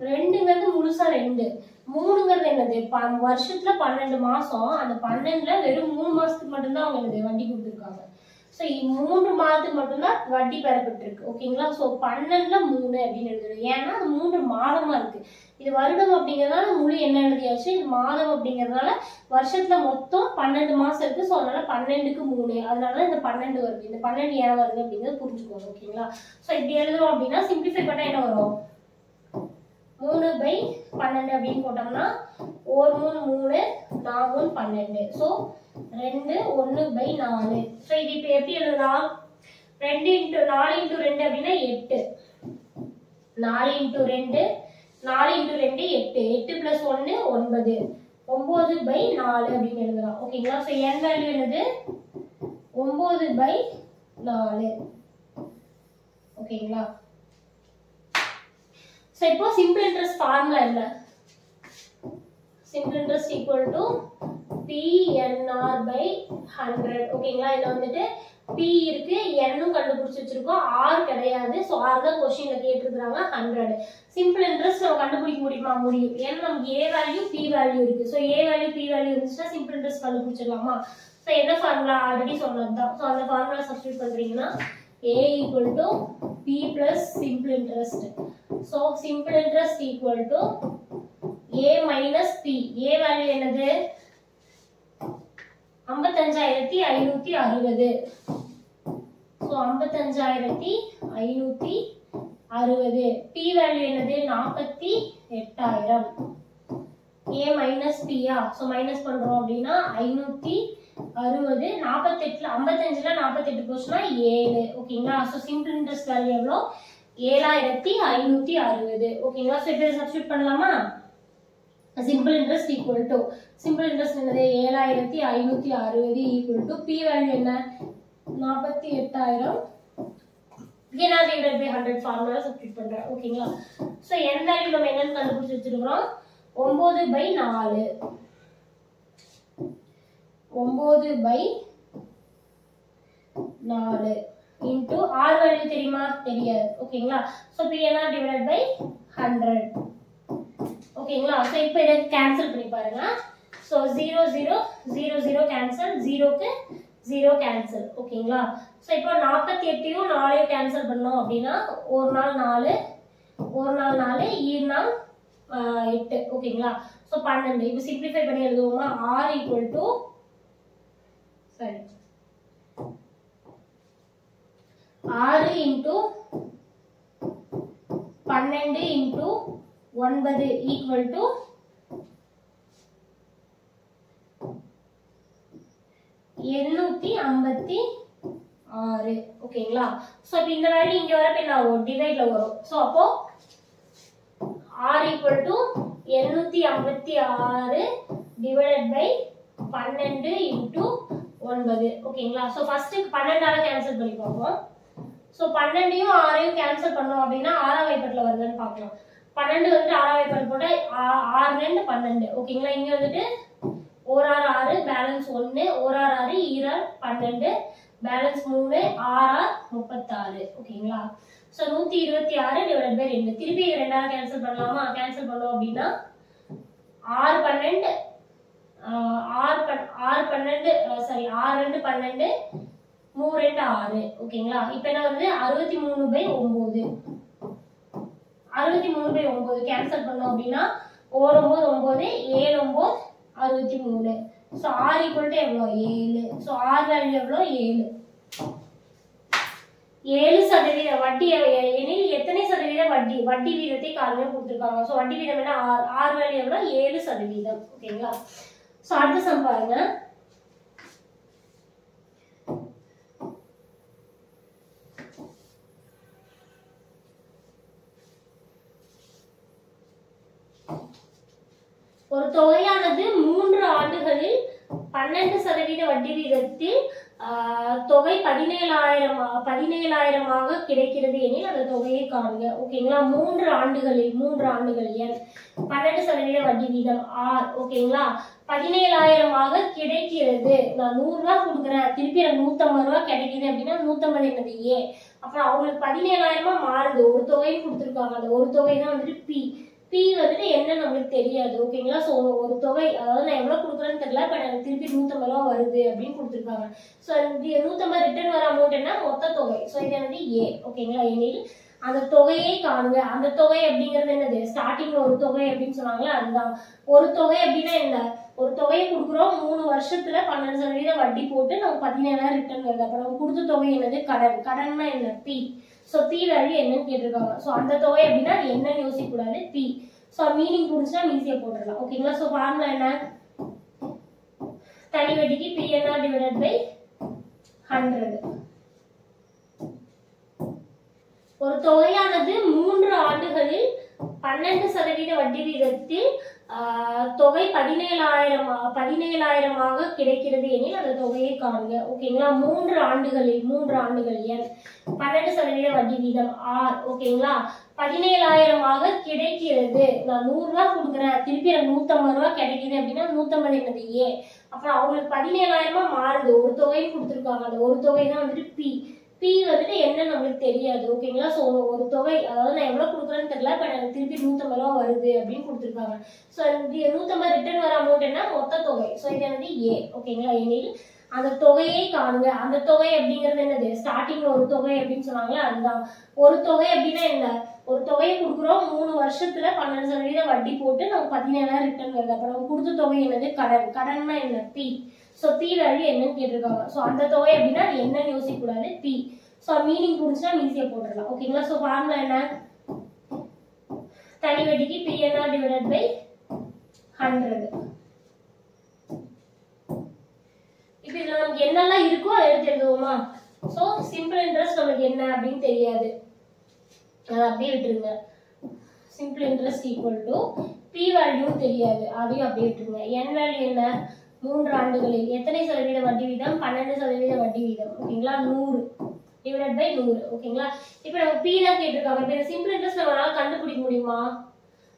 ரெண்டுங்கிறது முழுசா ரெண்டு. மூணுங்கிறது என்னது? ப- வருஷத்துல பன்னெண்டு மாசம் அந்த பன்னெண்டுல வெறும் மூணு மாசத்துக்கு மட்டும்தான் அவங்க என்னது வண்டி கொடுத்துருக்காங்க. ஸோ மூன்று மாதத்துக்கு மட்டும்தான் வட்டி பெறப்பட்டிருக்கு. ஓகேங்களா? ஸோ பன்னெண்டுல மூணு அப்படின்னு எழுதுறது ஏன்னா அது மூன்று மாதமா இருக்கு. இது வருடம் அப்படிங்கிறதுனால முழு என்ன எழுதியாச்சு? இது மாதம் அப்படிங்கறதுனால வருஷத்துல மொத்தம் பன்னெண்டு மாசம் இருக்கு. ஸோ அதனால பன்னெண்டுக்கு மூணு. அதனால இந்த பன்னெண்டு வருது. இந்த பன்னெண்டு ஏன் வருது அப்படிங்கிறது புரிஞ்சுக்கோங்க. ஓகேங்களா? ஸோ இப்படி எழுதுறோம் அப்படின்னா சிம்பிளிஃபை பண்ணா என்ன வரும்? மூணு பை பன்னெண்டு அப்படின்னு போட்டோம்னா ஒரு மூணு மூணு நாலு மூணு பன்னெண்டு. ஸோ ரெண்டு ஒன்று பை நாலு. ஸோ இது இப்போ எப்படி எழுதலாம்? ரெண்டு இன்ட்டு நாலு இன்ட்டு ரெண்டு அப்படின்னா எட்டு. நாலு இன்ட்டு ரெண்டு நாலு இன்ட்டு ரெண்டு எட்டு. எட்டு ப்ளஸ் ஒன்று ஒன்பது. ஒம்பது பை நாலு அப்படின்னு எழுதலாம். ஓகேங்களா ஸோ என் வேல்யூ என்னது? ஒம்பது பை நாலு. ஓகேங்களா ஸோ இப்போ சிம்பிள் இன்ட்ரெஸ்ட் ஃபார்முலா இல்லை simple interest equal to PNR by hundred ஓகேங்களா இதில் வந்துட்டு பி இருக்கு என்னும் கண்டுபிடிச்சு வச்சிருக்கோம். ஆர் கிடையாது. ஸோ ஆர் தான் கொஸ்டின்ல கேட்டிருக்கிறாங்க ஹண்ட்ரட் சிம்பிள் இன்ட்ரெஸ்ட் நம்ம கண்டுபிடிக்க முடியுமா? முடியும். ஏன்னா நமக்கு ஏ வேல்யூ பி வேல்யூ இருக்கு. So A value P value இருந்துச்சுன்னா சிம்பிள் இன்ட்ரெஸ்ட் கண்டுபிடிச்சிடலாமா? ஸோ என்ன ஃபார்முலா ஆல்ரெடி சொன்னது தான் ஸோ அந்த ஃபார்முலா சப்ஸ்டியூட் பண்ணுறீங்கன்னா A equal to P plus simple interest so simple interest equal to A minus P A value என்னது? ஐம்பத்தஞ்சாயிரத்தி ஐநூத்தி அறுபது. ஸோ ஐம்பத்தஞ்சாயிரத்தி ஐநூத்தி அறுபது. பி வேல்யூ என்னது? நாற்பத்தி எட்டாயிரம். ஏ மைனஸ் பியா ஸோ மைனஸ் பண்றோம் அப்படின்னா ஐநூத்தி அறுபது. நாற்பத்தெட்டுல ஐம்பத்தஞ்சுல நாற்பத்தெட்டு போச்சுன்னா ஏழு. ஓகேங்களா ஸோ சிம்பிள் இன்ட்ரெஸ்ட் வேல்யூ எவ்வளோ? ஏழாயிரத்தி ஐநூத்தி அறுபது. ஓகேங்களா ஸோ இப்போ சப்ஸ்டியூட் பண்ணலாமா? Simple interest equal to simple interest என்னது? ஏழாயிரத்தி ஐநூத்தி அறுபது ஈக்குவல் டு பி வேல்யூ என்ன? நாற்பத்தி எட்டாயிரம். ஏன்னா divide by hundred formula substitute பண்றேன். ஓகேங்களா ஸோ என் வேல்யூ நம்ம என்னன்னு கண்டுபிடிச்சு வச்சிருக்கிறோம். ஒன்பது பை நாலு. ஒன்பது பை நாலு இன்டூ ஆர் வேல்யூ தெரியுமா? தெரியாது. ஓகேங்களா so PNR divide by hundred ஓகேங்களா? ஸோ இப்போ இதை கேன்சல் பண்ணி பாருங்க. So zero zero zero zero cancel ஜீரோக்கு ஜீரோ கேன்சல் ஓகேங்களா? ஸோ இப்போ நாற்பத்தி எட்டையும் நாலையும் கேன்சல் பண்ணோம் அப்படின்னா ஒரு நாள் நாலு ஒரு நாள் நாலு ஈர் நாள் எட்டு. ஓகேங்களா? ஸோ பன்னெண்டு. இப்போ சிம்பிளிஃபை பண்ணி எழுதுவோமா? ஆர் ஈக்குவல் டு சாரி ஆறு இன்டூ பன்னெண்டு இன்டூ ஒன்பது ஈக்குவல் டு எண்ணூத்தி ஐம்பத்தி ஆறு. ஓகேங்களா ஸோ இப்போ இந்த வேல்யூ இங்க வரப்ப என்ன ஆகும் டிவைட்ல வரும். ஸோ அப்போ ஆர் ஈக்குவல் டு எண்ணூத்தி ஐம்பத்தி ஆறு டிவைடட் பை பன்னெண்டு இன்டூ ஒன்பது. ஓகேங்களா ஸோ ஃபர்ஸ்ட் பன்னெண்டால கேன்சல் பண்ணி பார்ப்போம். ஸோ பன்னெண்டையும் ஆறையும் கேன்சல் பண்ணோம் அப்படின்னா ஆறாம் வாய்ப்பாட்டில் வருதுன்னு பார்க்கலாம். பன்னெண்டு வந்துட்டு ஆறாவது வாய்ப்பாடு போட்டால் ஆ- ஆறு ரெண்டு பன்னெண்டு. ஓகேங்களா? இங்கே வந்துட்டு ஓராறு ஆறு பேலன்ஸ் ஒன்று ஓராறு ஆறு ஈரார் பன்னெண்டு பேலன்ஸ் மூணு ஆறார் முப்பத்தாறு. ஓகேங்களா? ஸோ நூற்றி இருபத்தி ஆறு டிவைட் பை ரெண்டு. திருப்பி இது ரெண்டாவது கேன்சல் பண்ணலாமா? கேன்சல் பண்ணோம் அப்படின்னா ஆறு பன்னெண்டு ஆறு பன் ஆறு பன்னெண்டு சாரி ஆறு ரெண்டு பன்னெண்டு மூணு ரெண்டு ஆறு. ஓகேங்களா? இப்போ என்ன வருது? அறுபத்தி மூணு பை ஒம்பது. அறுபத்தி மூணு பை ஒம்பது கேன்சல் பண்ணோம் அப்படின்னா ஓர் ஒன்பது ஒம்பது ஏழு ஒம்பது அறுபத்தி மூணு. ஸோ ஆறு ஈக்குவல் டு எவ்வளோ? ஏழு. ஸோ ஆறு வேல்யூ எவ்வளோ? ஏழு. ஏழு சதவீத வட்டி எனில் எத்தனை சதவீத வட்டி? வட்டி வீதத்தை காரணமே கொடுத்துருக்காங்க. ஸோ வட்டி வீதம் என்ன? ஆறு ஆறு வேல்யூ எவ்வளோ? ஏழு சதவீதம். ஓகேங்களா ஸோ அடுத்த சம் பாருங்க. ஒரு தொகையானது மூன்று ஆண்டுகளில் பன்னெண்டு சதவீத வட்டி வீதத்தில் தொகை பதினேழாயிரம் பதினேழாயிரமாக கிடைக்கிறது எனில் அந்த தொகையை காணுங்க ஓகேங்களா? மூன்று ஆண்டுகளில் மூன்று ஆண்டுகள் என் பன்னெண்டு சதவீத வட்டி வீதம் ஆர். ஓகேங்களா? பதினேழாயிரமாக கிடைக்கிறது. நான் நூறு ரூபா கொடுக்குறேன். திருப்பி எனக்கு நூத்தம்பது ரூபா கிடைக்குது அப்படின்னா நூத்தம்பது என்னது ஏ? அப்புறம் அவங்களுக்கு பதினேழாயிரமா மாறுது. ஒரு தொகைன்னு கொடுத்துருக்காங்க. அந்த ஒரு தொகை தான் வந்துட்டு பி பி வந்துட்டு என்ன நம்மளுக்கு தெரியாது ஓகேங்களா ஸோ ஒரு தொகை அதாவது நான் எவ்வளோ கொடுக்குறேன்னு தெரியல இப்போ எனக்கு திருப்பி நூற்றம்பது ரூபா வருது அப்படின்னு கொடுத்துருக்காங்க. ஸோ இந்த நூற்றம்பது ரிட்டர்ன் வர அமௌண்ட் என்ன? மொத்த தொகை. ஸோ இது வந்து ஏ ஓகேங்களா எனில் அந்த தொகையை காணுங்க. அந்த தொகை அப்படிங்கிறது என்னது? ஸ்டார்டிங்ல ஒரு தொகை அப்படின்னு சொன்னாங்களே அதுதான். ஒரு தொகை அப்படின்னா என்ன? ஒரு தொகையை கொடுக்குறோம் மூணு வருஷத்துல பன்னெண்டு சதவீதம் வட்டி போட்டு நம்ம பதினேழாயிரம் ரிட்டர்ன் வருது. அப்புறம் நம்ம கொடுத்த தொகை என்னது? கடன். கடன்னா என்ன? பி ஸோ பி வேல்யூ என்னன்னு கேட்டிருக்காங்க. ஸோ அந்த தொகை அப்படின்னா அது என்னன்னு யோசிக்க கூடாது பி ஸோ மீனிங் புரிஞ்சுன்னா ஈஸியாக போட்டுடலாம். ஓகேங்களா ஸோ ஃபார்முலா என்ன? தனி வெட்டிக்கு பிஎன்ஆர் டிவைடட் பை ஹண்ட்ரட் ஒரு தொகையானது மூன்று ஆண்டுகளில் பன்னெண்டு சதவீத வட்டி வீதத்தில் தொகை பதினேழாயிரம் பதினேழாயிரமாக கிடைக்கிறது எனில் அந்த தொகையை காணுங்க. ஓகேங்களா? மூன்று ஆண்டுகளில் மூன்று ஆண்டுகள் எண். பன்னெண்டு சதவீத வட்டி வீதம் ஆர். ஓகேங்களா? பதினேழாயிரமாக கிடைக்கிறது. நான் நூறு கொடுக்குறேன். திருப்பி எனக்கு நூத்தம்பது ரூபா கிடைக்குது அப்படின்னா நூத்தம்பது என்னது ஏ. அப்புறம் அவங்களுக்கு பதினேழாயிரமா மாறுது. ஒரு தொகையும் கொடுத்துருக்காங்க. அந்த ஒரு தொகை தான் வந்துட்டு பி பி வந்துட்டு என்ன நம்மளுக்கு தெரியாது ஓகேங்களா ஸோ ஒரு தொகை அதாவது நான் எவ்வளோ கொடுக்குறேன்னு தெரியல இப்போ எனக்கு திருப்பி நூற்றம்பது ரூபா வருது அப்படின்னு கொடுத்துருக்காங்க. ஸோ இந்த நூற்றம்பது ரிட்டர்ன் வர அமௌண்ட் என்ன? மொத்த தொகை. ஸோ இது வந்து ஏ ஓகேங்களா எனில் அந்த தொகையை காணுங்க. அந்த தொகை அப்படிங்கிறது என்னது? ஸ்டார்டிங்ல ஒரு தொகை அப்படின்னு சொன்னாங்களே அதுதான். ஒரு தொகை அப்படின்னா என்ன? ஒரு தொகையை கொடுக்குறோம் மூணு வருஷத்துல பன்னெண்டு சதவீதம் வட்டி போட்டு நம்ம பதினேழாயிரம் ரிட்டர்ன் வருது. அப்போ நம்ம கொடுத்த தொகை என்னது? கடன். கடன்னா என்ன? பி ஸோ பி வேல்யூ என்னன்னு கேட்டிருக்காங்க. ஸோ அந்த தொகை அப்படின்னா அது என்னன்னு யோசிக்க கூடாது பி ஸோ மீனிங் புரிஞ்சுன்னா ஈஸியாக போட்டுடலாம். ஓகேங்களா ஸோ ஃபார்முலா என்ன? தனி வெட்டிக்கு பிஎன்ஆர் டிவைடட் பை ஹண்ட்ரட் இப்போ இதில் நமக்கு என்னெல்லாம் இருக்கோ அதை எடுத்து எழுதுவோமா? ஸோ சிம்பிள் இன்ட்ரெஸ்ட் நமக்கு என்ன அப்படின்னு தெரியாது. அதை அப்படியே விட்டுருங்க. Simple interest equal to P value தெரியாது. அதையும் அப்படியே விட்டுருங்க. என் வேல்யூ என்ன? மூன்று ஆண்டுகளில். எத்தனை சதவீத வட்டி வீதம்? பன்னெண்டு சதவீத வட்டி வீதம். ஓகேங்களா நூறு. டிவைட் பை நூறு. ஓகேங்களா இப்போ நம்ம பி தான் கேட்டிருக்காங்க. இப்போ சிம்பிள் இன்ட்ரெஸ்ட் நம்மளால கண்டுபிடிக்க முடியுமா?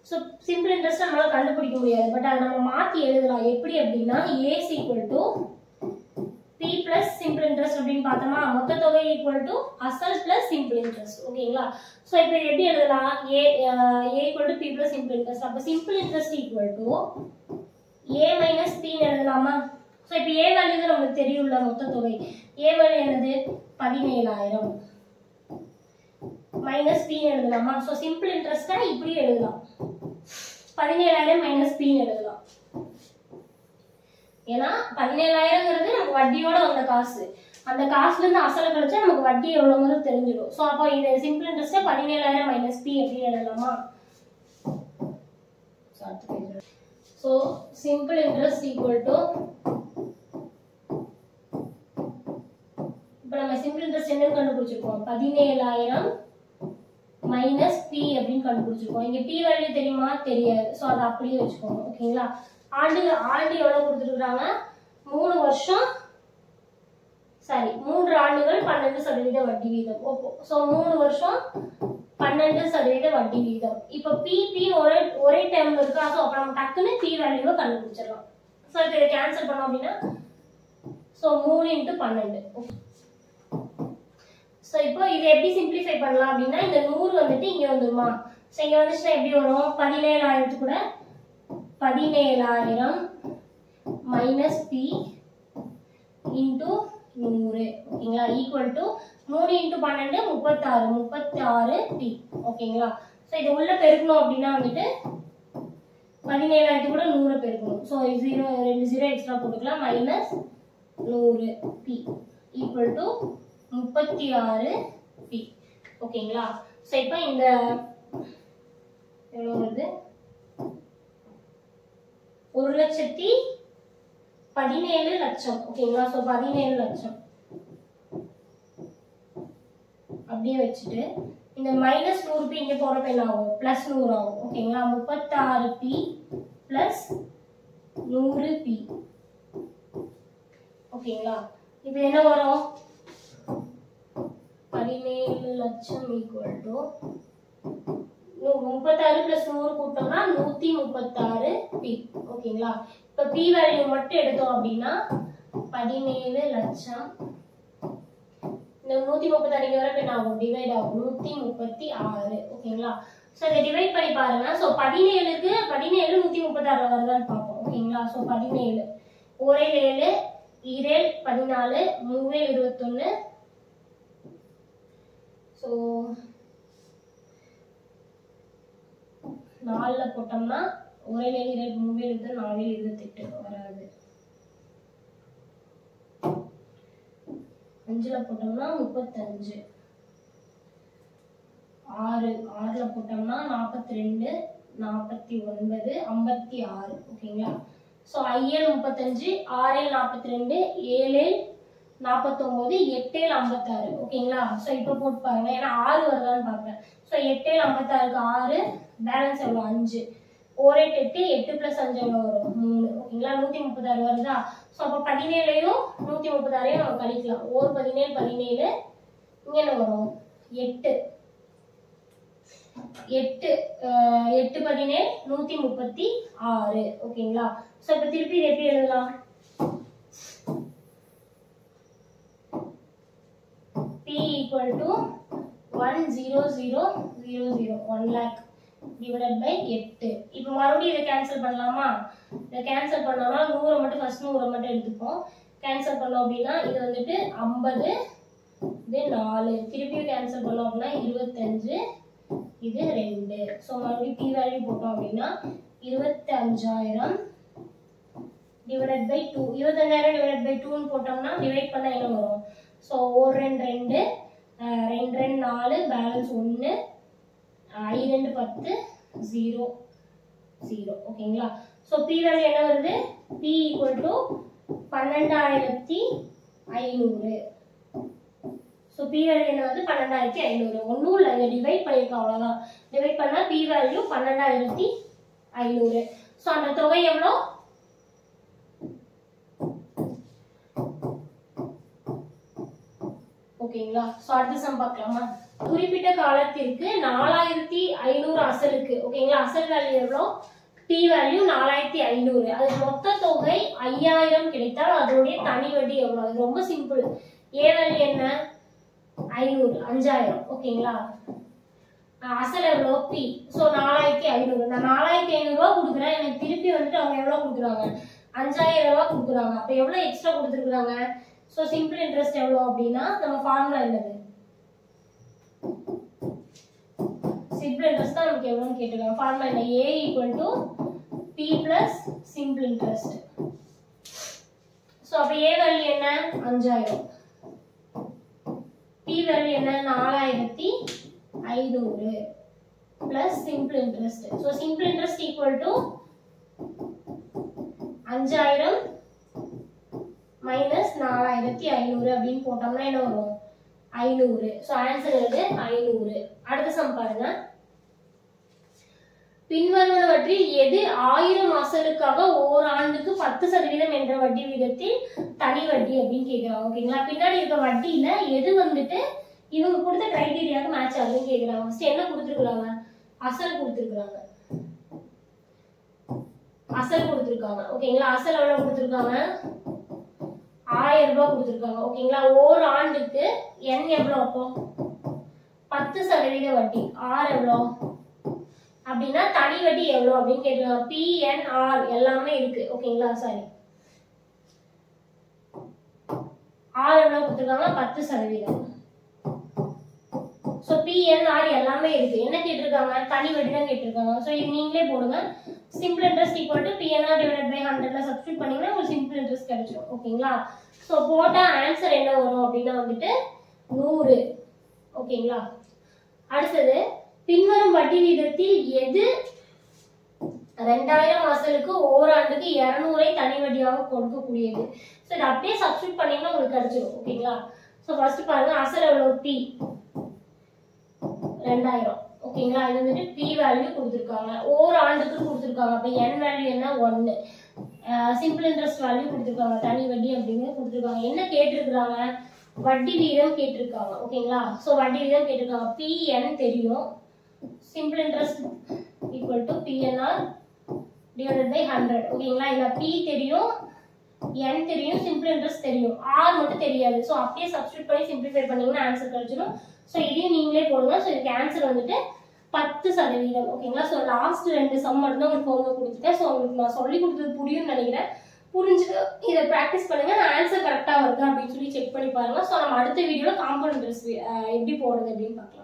ஸோ சிம்பிள் இன்ட்ரெஸ்ட் நம்மளால கண்டுபிடிக்க முடியாது. பட் அதை நம்ம மாற்றி எழுதலாம். எப்படி அப்படின்னா A equal to P plus simple interest அப்படின்னு பார்த்தோமா? மொத்த தொகை ஈக்குவல் டு அசல் பிளஸ் சிம்பிள் இன்ட்ரெஸ்ட் ஓகேங்களா ஸோ இப்போ எப்படி எழுதலாம்? A A equal to P plus simple interest அப்போ simple interest equal to A minus பின்னு எழுதலாமா? ஸோ இப்போ ஏ வேல்யூ நமக்கு தெரியும்ல மொத்த தொகை. ஏ வேல்யூ என்னது? பதினேழாயிரம். மைனஸ் பின்னு எழுதலாமா? ஸோ சிம்பிள் இன்ட்ரெஸ்ட்டை இப்படி எழுதலாம். பதினேழாயிரம் மைனஸ் பின்னு எழுதலாம். ஏன்னா பதினேழாயிரங்கிறது நமக்கு வட்டியோட வந்த காசு. அந்த காசுல இருந்து அசலை கழிச்சா நமக்கு வட்டி எவ்வளவுங்கிறது தெரிஞ்சிடும். ஸோ அப்போ இது சிம்பிள் இன்ட்ரெஸ்ட்டை பதினேழாயிரம் மைனஸ் பி அப்படின்னு எழுதலாமா? So simple interest equal to இப்போ நம்ம சிம்பிள் இன்ட்ரெஸ்ட் என்னன்னு கண்டுபிடிச்சிருக்கோம். பதினேழாயிரம் மைனஸ் பி அப்படின்னு கண்டுபிடிச்சிருக்கோம். இங்க பி வேல்யூ தெரியுமா? தெரியாது. ஸோ அதை அப்படியே வச்சுக்கோங்க. ஓகேங்களா ஆண்டு ஆண்டு எவ்வளவு கொடுத்துருக்குறாங்க? மூணு வருஷம் சாரி மூன்று ஆண்டுகள் பன்னெண்டு சதவீத வட்டி வீதம். ஓப்போ ஸோ மூணு வருஷம் பன்னெண்டு சதவீத வட்டி வீதம். இப்போ பி பி ஒரே ஒரே டைம்ல இருக்கா? ஸோ அப்ப நம்ம டக்குன்னு பி வேல்யூவை கண்டுபிடிச்சிடலாம். ஸோ இப்போ இதை கேன்சல் பண்ணோம் அப்படின்னா ஸோ மூணு இன்ட்டு பன்னெண்டு. ஸோ இப்போ இதை எப்படி சிம்பிளிஃபை பண்ணலாம் அப்படின்னா இந்த நூறு வந்துட்டு இங்கே வந்துருமா? ஸோ இங்கே வந்துச்சுன்னா எப்படி வரும்? பதினேழாயிரத்து கூட பதினேழாயிரம் மைனஸ் பி இன்ட்டு நூறு. ஓகேங்களா? ஈக்குவல் டு மூணு இன்ட்டு பன்னெண்டு முப்பத்தாறு முப்பத்தாறு பி. ஓகேங்களா? ஸோ இது உள்ள பெருக்கணும் அப்படின்னா வந்துட்டு பதினேழாயிரத்து கூட நூறு பெருக்கணும். ஸோ ஜீரோ ரெண்டு ஜீரோ எக்ஸ்ட்ரா போட்டுக்கலாம் மைனஸ் நூறு பி ஈக்குவல் டு முப்பத்தி ஆறு பி ஓகேங்களா? ஸோ இப்போ இந்த எவ்வளோ வருது? ஒரு லட்சத்தி பதினேழு லட்சம். ஓகேங்களா? ஸோ பதினேழு லட்சம். அப்படியே வச்சுட்டு இந்த மைனஸ் நூறு பி இங்கே போகிறப்ப என்ன ஆகும்? ப்ளஸ் நூறு ஆகும். ஓகேங்களா முப்பத்தாறு பி ப்ளஸ் நூறு பி ஓகேங்களா இப்போ என்ன வரும்? பதினேழு லட்சம் ஈக்குவல் டு முப்பத்தாறு பிளஸ் நூறு கூட்டம்னா நூத்தி முப்பத்தாறு பி ஓகேங்களா இப்ப பி வேல்யூ மட்டும் எடுத்தோம் அப்படின்னா பதினேழு லட்சம் இந்த நூத்தி முப்பத்தி அடிக்கு வரைக்கும் என்ன ஆகும் டிவைட் ஆகும் நூத்தி முப்பத்தி ஆறு. ஓகேங்களா ஸோ இதை டிவைட் பண்ணி பாருங்க. ஸோ பதினேழுக்கு பதினேழு நூத்தி முப்பத்தாறு வருதான்னு பார்ப்போம். ஓகேங்களா ஸோ பதினேழு. ஒரே ஏழு இரேல் பதினாலு மூவே இருபத்தொன்னு. ஸோ நாலில் போட்டோம்னா ஒரே ஏழு இரேல் மூவேல் இருபது நாலு இருபத்தெட்டு வராது. அஞ்சில் போட்டோம்னா முப்பத்தஞ்சு. ஆறு ஆறில் போட்டோம்னா நாற்பத்தி ரெண்டு நாற்பத்தி ஒன்பது ஐம்பத்தி ஆறு ஓகேங்களா? ஸோ ஐஏழு முப்பத்தஞ்சு ஆறேழு நாற்பத்தி ரெண்டு ஏழேழு நாற்பத்தொம்போது எட்டேழு ஐம்பத்தாறு. ஓகேங்களா? ஸோ இப்போ போட்டு பாருங்க. ஏன்னா ஆறு வருதான்னு பார்க்குறேன் ஸோ எட்டேழு ஐம்பத்தாறுக்கு ஆறு பேலன்ஸ் எவ்வளோ அஞ்சு. ஓர் எட்டு எட்டு ப்ளஸ் அஞ்சு வரும். மூணு. ஓகேங்களா? நூற்றி முப்பத்தாறு வருதா? ஸோ அப்போ பதினேழையும் நூற்றி முப்பத்தாறையும் நம்ம கழிக்கலாம். ஒரு பதினேழு பதினேழு இங்கே என்ன வரும்? எட்டு. எட்டு எட்டு பதினேழு நூற்றி முப்பத்தி ஆறு ஓகேங்களா? ஸோ இப்போ திருப்பி இதை எப்படி எழுதலாம்? P equal to 10000 1 lakh. Divided by 8 இப்போ மறுபடியும் இதை கேன்சல் பண்ணலாமா? இதை கேன்சல் பண்ணோம்னா நூறை மட்டும் ஃபர்ஸ்ட் நூறை மட்டும் எடுத்துப்போம். கேன்சல் பண்ணோம் அப்படின்னா இது வந்துட்டு ஐம்பது இது நாலு. திருப்பியும் கேன்சல் பண்ணோம் அப்படின்னா இருபத்தஞ்சு இது ரெண்டு. ஸோ மறுபடியும் பி வேல்யூ போட்டோம் அப்படின்னா இருபத்தி அஞ்சாயிரம் டிவைடட் பை டூ இருபத்தஞ்சாயிரம் டிவைடட் பை டூன்னு போட்டோம்னா டிவைட் பண்ணால் என்ன வரும்? ஸோ ஒரு ரெண்டு ரெண்டு ரெண்டு ரெண்டு நாலு பேலன்ஸ் ஒன்று இரண்டு பத்து ஜீரோ ஜீரோ ஓகேங்களா? ஸோ பி வேல்யூ என்ன வருது? பி ஈக்குவல் டு பன்னெண்டாயிரத்தி ஐநூறு. ஸோ பி வேல்யூ என்ன வந்து பன்னெண்டாயிரத்தி ஐநூறு. ஒன்றும் இல்லை இதை டிவைட் பண்ணியிருக்கோம் அவ்வளோதான் டிவைட் பண்ணால் பி வேல்யூ பன்னெண்டாயிரத்தி ஐநூறு. ஸோ அந்த தொகை எவ்வளோ? ஓகேங்களா? ஸோ அடுத்த சம் பார்க்கலாமா? குறிப்பிட்ட காலத்திற்கு நாலாயிரத்தி ஐநூறு அசலுக்கு ஓகேங்களா அசல் வேல்யூ எவ்வளோ? பி வேல்யூ நாலாயிரத்தி ஐநூறு. அது மொத்த தொகை ஐயாயிரம் கிடைத்தால் அதனுடைய தனி வட்டி எவ்வளோ? அது ரொம்ப சிம்பிள் ஏ வேல்யூ என்ன? ஐநூறு அஞ்சாயிரம் ஓகேங்களா அசல் எவ்வளோ? பி ஸோ நாலாயிரத்தி ஐநூறு. நான் நாலாயிரத்தி ஐநூறுரூவா கொடுக்குறேன். எனக்கு திருப்பி வந்துட்டு அவங்க எவ்வளோ கொடுக்குறாங்க? அஞ்சாயிரம் ரூபா கொடுக்குறாங்க. அப்போ எவ்வளோ எக்ஸ்ட்ரா கொடுத்துருக்குறாங்க? ஸோ சிம்பிள் இன்ட்ரெஸ்ட் எவ்வளோ அப்படின்னா நம்ம ஃபார்முலா என்னது? சிம்பிள் இன்ட்ரெஸ்ட் தான் நமக்கு எவ்வளோன்னு கேட்டிருக்காங்க. ஃபார்முலா என்ன A equal to P plus simple interest so அப்போ ஏ வேல்யூ என்ன? அஞ்சாயிரம். பி வேல்யூ என்ன? நாலாயிரத்தி ஐநூறு plus simple interest so simple interest equal to அஞ்சாயிரம் மைனஸ் நாலாயிரத்தி ஐநூறு அப்படின்னு போட்டோம்னா என்ன வரும்? ஐநூறு. ஸோ ஆன்சர் வந்து ஐநூறு. அடுத்த சம் பாருங்க. பின்வருவனவற்றில் எது ஆயிரம் அசலுக்காக ஓராண்டுக்கு பத்து சதவீதம் என்ற வட்டி விகிதத்தில் தனி வட்டி அப்படின்னு கேட்குறாங்க ஓகேங்களா பின்னாடி இருக்க வட்டியில எது வந்துட்டு இவங்க கொடுத்த கிரைடீரியாவுக்கு மேட்ச் ஆகுதுன்னு கேக்குறாங்க. ஃபர்ஸ்ட் என்ன கொடுத்துருக்குறாங்க? அசல் கொடுத்துருக்குறாங்க. அசல் கொடுத்துருக்காங்க. ஓகேங்களா அசல் எவ்வளோ கொடுத்துருக்காங்க? ஆயிரம் ரூபாய் கொடுத்துருக்காங்க. ஓகேங்களா ஓர் ஆண்டுக்கு என் எவ்வளோ அப்போ? பத்து சதவீத வட்டி. ஆர் எவ்வளோ? அப்படின்னா தனி வட்டி எவ்வளோ அப்படின்னு கேட்டுருக்காங்க. பிஎன்ஆர் எல்லாமே இருக்கு. ஓகேங்களா சாரி ஆர் எவ்வளோ கொடுத்துருக்காங்க பத்து சதவீதம். ஸோ பிஎன்ஆர் எல்லாமே இருக்கு. என்ன கேட்டிருக்காங்க? தனி வட்டி தான் கேட்டிருக்காங்க. ஸோ இது நீங்களே போடுங்க. Simple interest equal to PNR divide by ஹண்ட்ரட்ல சப்ஸ்டியூட் பண்ணீங்கன்னா உங்களுக்கு சிம்பிள் இன்ட்ரெஸ்ட் கிடைச்சிடும் ஓகேங்களா ஸோ போட்டால் ஆன்சர் என்ன வரும் அப்படின்னா வந்துட்டு நூறு. ஓகேங்களா அடுத்தது பின்வரும் வட்டி வீதத்தில் எது ரெண்டாயிரம் அசலுக்கு ஓராண்டுக்கு இரநூறை தனி வட்டியாக கொடுக்கக்கூடியது. ஸோ இதை அப்படியே சப்ஸ்டியூட் பண்ணீங்கன்னா உங்களுக்கு கிடைச்சிடும் ஓகேங்களா ஸோ ஃபர்ஸ்ட் பாருங்க அசல் எவ்வளோ பி ரெண்டாயிரம். ஓகேங்களா? இது வந்துட்டு பி வேல்யூ கொடுத்துருக்காங்க. ஓர் ஆண்டுக்கும் கொடுத்துருக்காங்க. அப்போ என் வேல்யூ என்ன? ஒன்று சிம்பிள் இன்ட்ரெஸ்ட் வேல்யூ கொடுத்துருக்காங்க. தனி வட்டி அப்படின்னு கொடுத்துருக்காங்க. என்ன கேட்டிருக்கிறாங்க? வட்டி வீதம் கேட்டிருக்காங்க. ஓகேங்களா? ஸோ வட்டி வீதம் கேட்டிருக்காங்க. பிஎன் தெரியும். Simple interest equal to PNR divided by hundred ஓகேங்களா? இதில் பி தெரியும். என் தெரியும். சிம்பிள் இன்ட்ரெஸ்ட் தெரியும். ஆர் மட்டும் தெரியாது. ஸோ அப்படியே சப்ஸ்டியூட் பண்ணி சிம்பிளிஃபை பண்ணீங்கன்னா ஆன்சர் கிடைச்சிடும் ஸோ இதையும் நீங்களே போடுங்க. ஸோ இதுக்கு ஆன்சர் வந்துட்டு பத்து சதவீதம். ஓகேங்களா ஸோ லாஸ்ட் ரெண்டு சம் மட்டும் தான் உங்களுக்கு ஹோம்ஒர்க் கொடுத்துட்டேன். ஸோ உங்களுக்கு நான் சொல்லி கொடுத்தது புரியும்னு நினைக்கிறேன். புரிஞ்சுட்டு இதை ப்ராக்டிஸ் பண்ணுங்க. ஆன்சர் கரெக்டாக வருது அப்படின்னு சொல்லி செக் பண்ணி பாருங்க. ஸோ நம்ம அடுத்த வீடியோவில் காம்பவுண்ட் ட்ரெஸ் எப்படி போடுறது அப்படின்னு பார்க்கலாம்.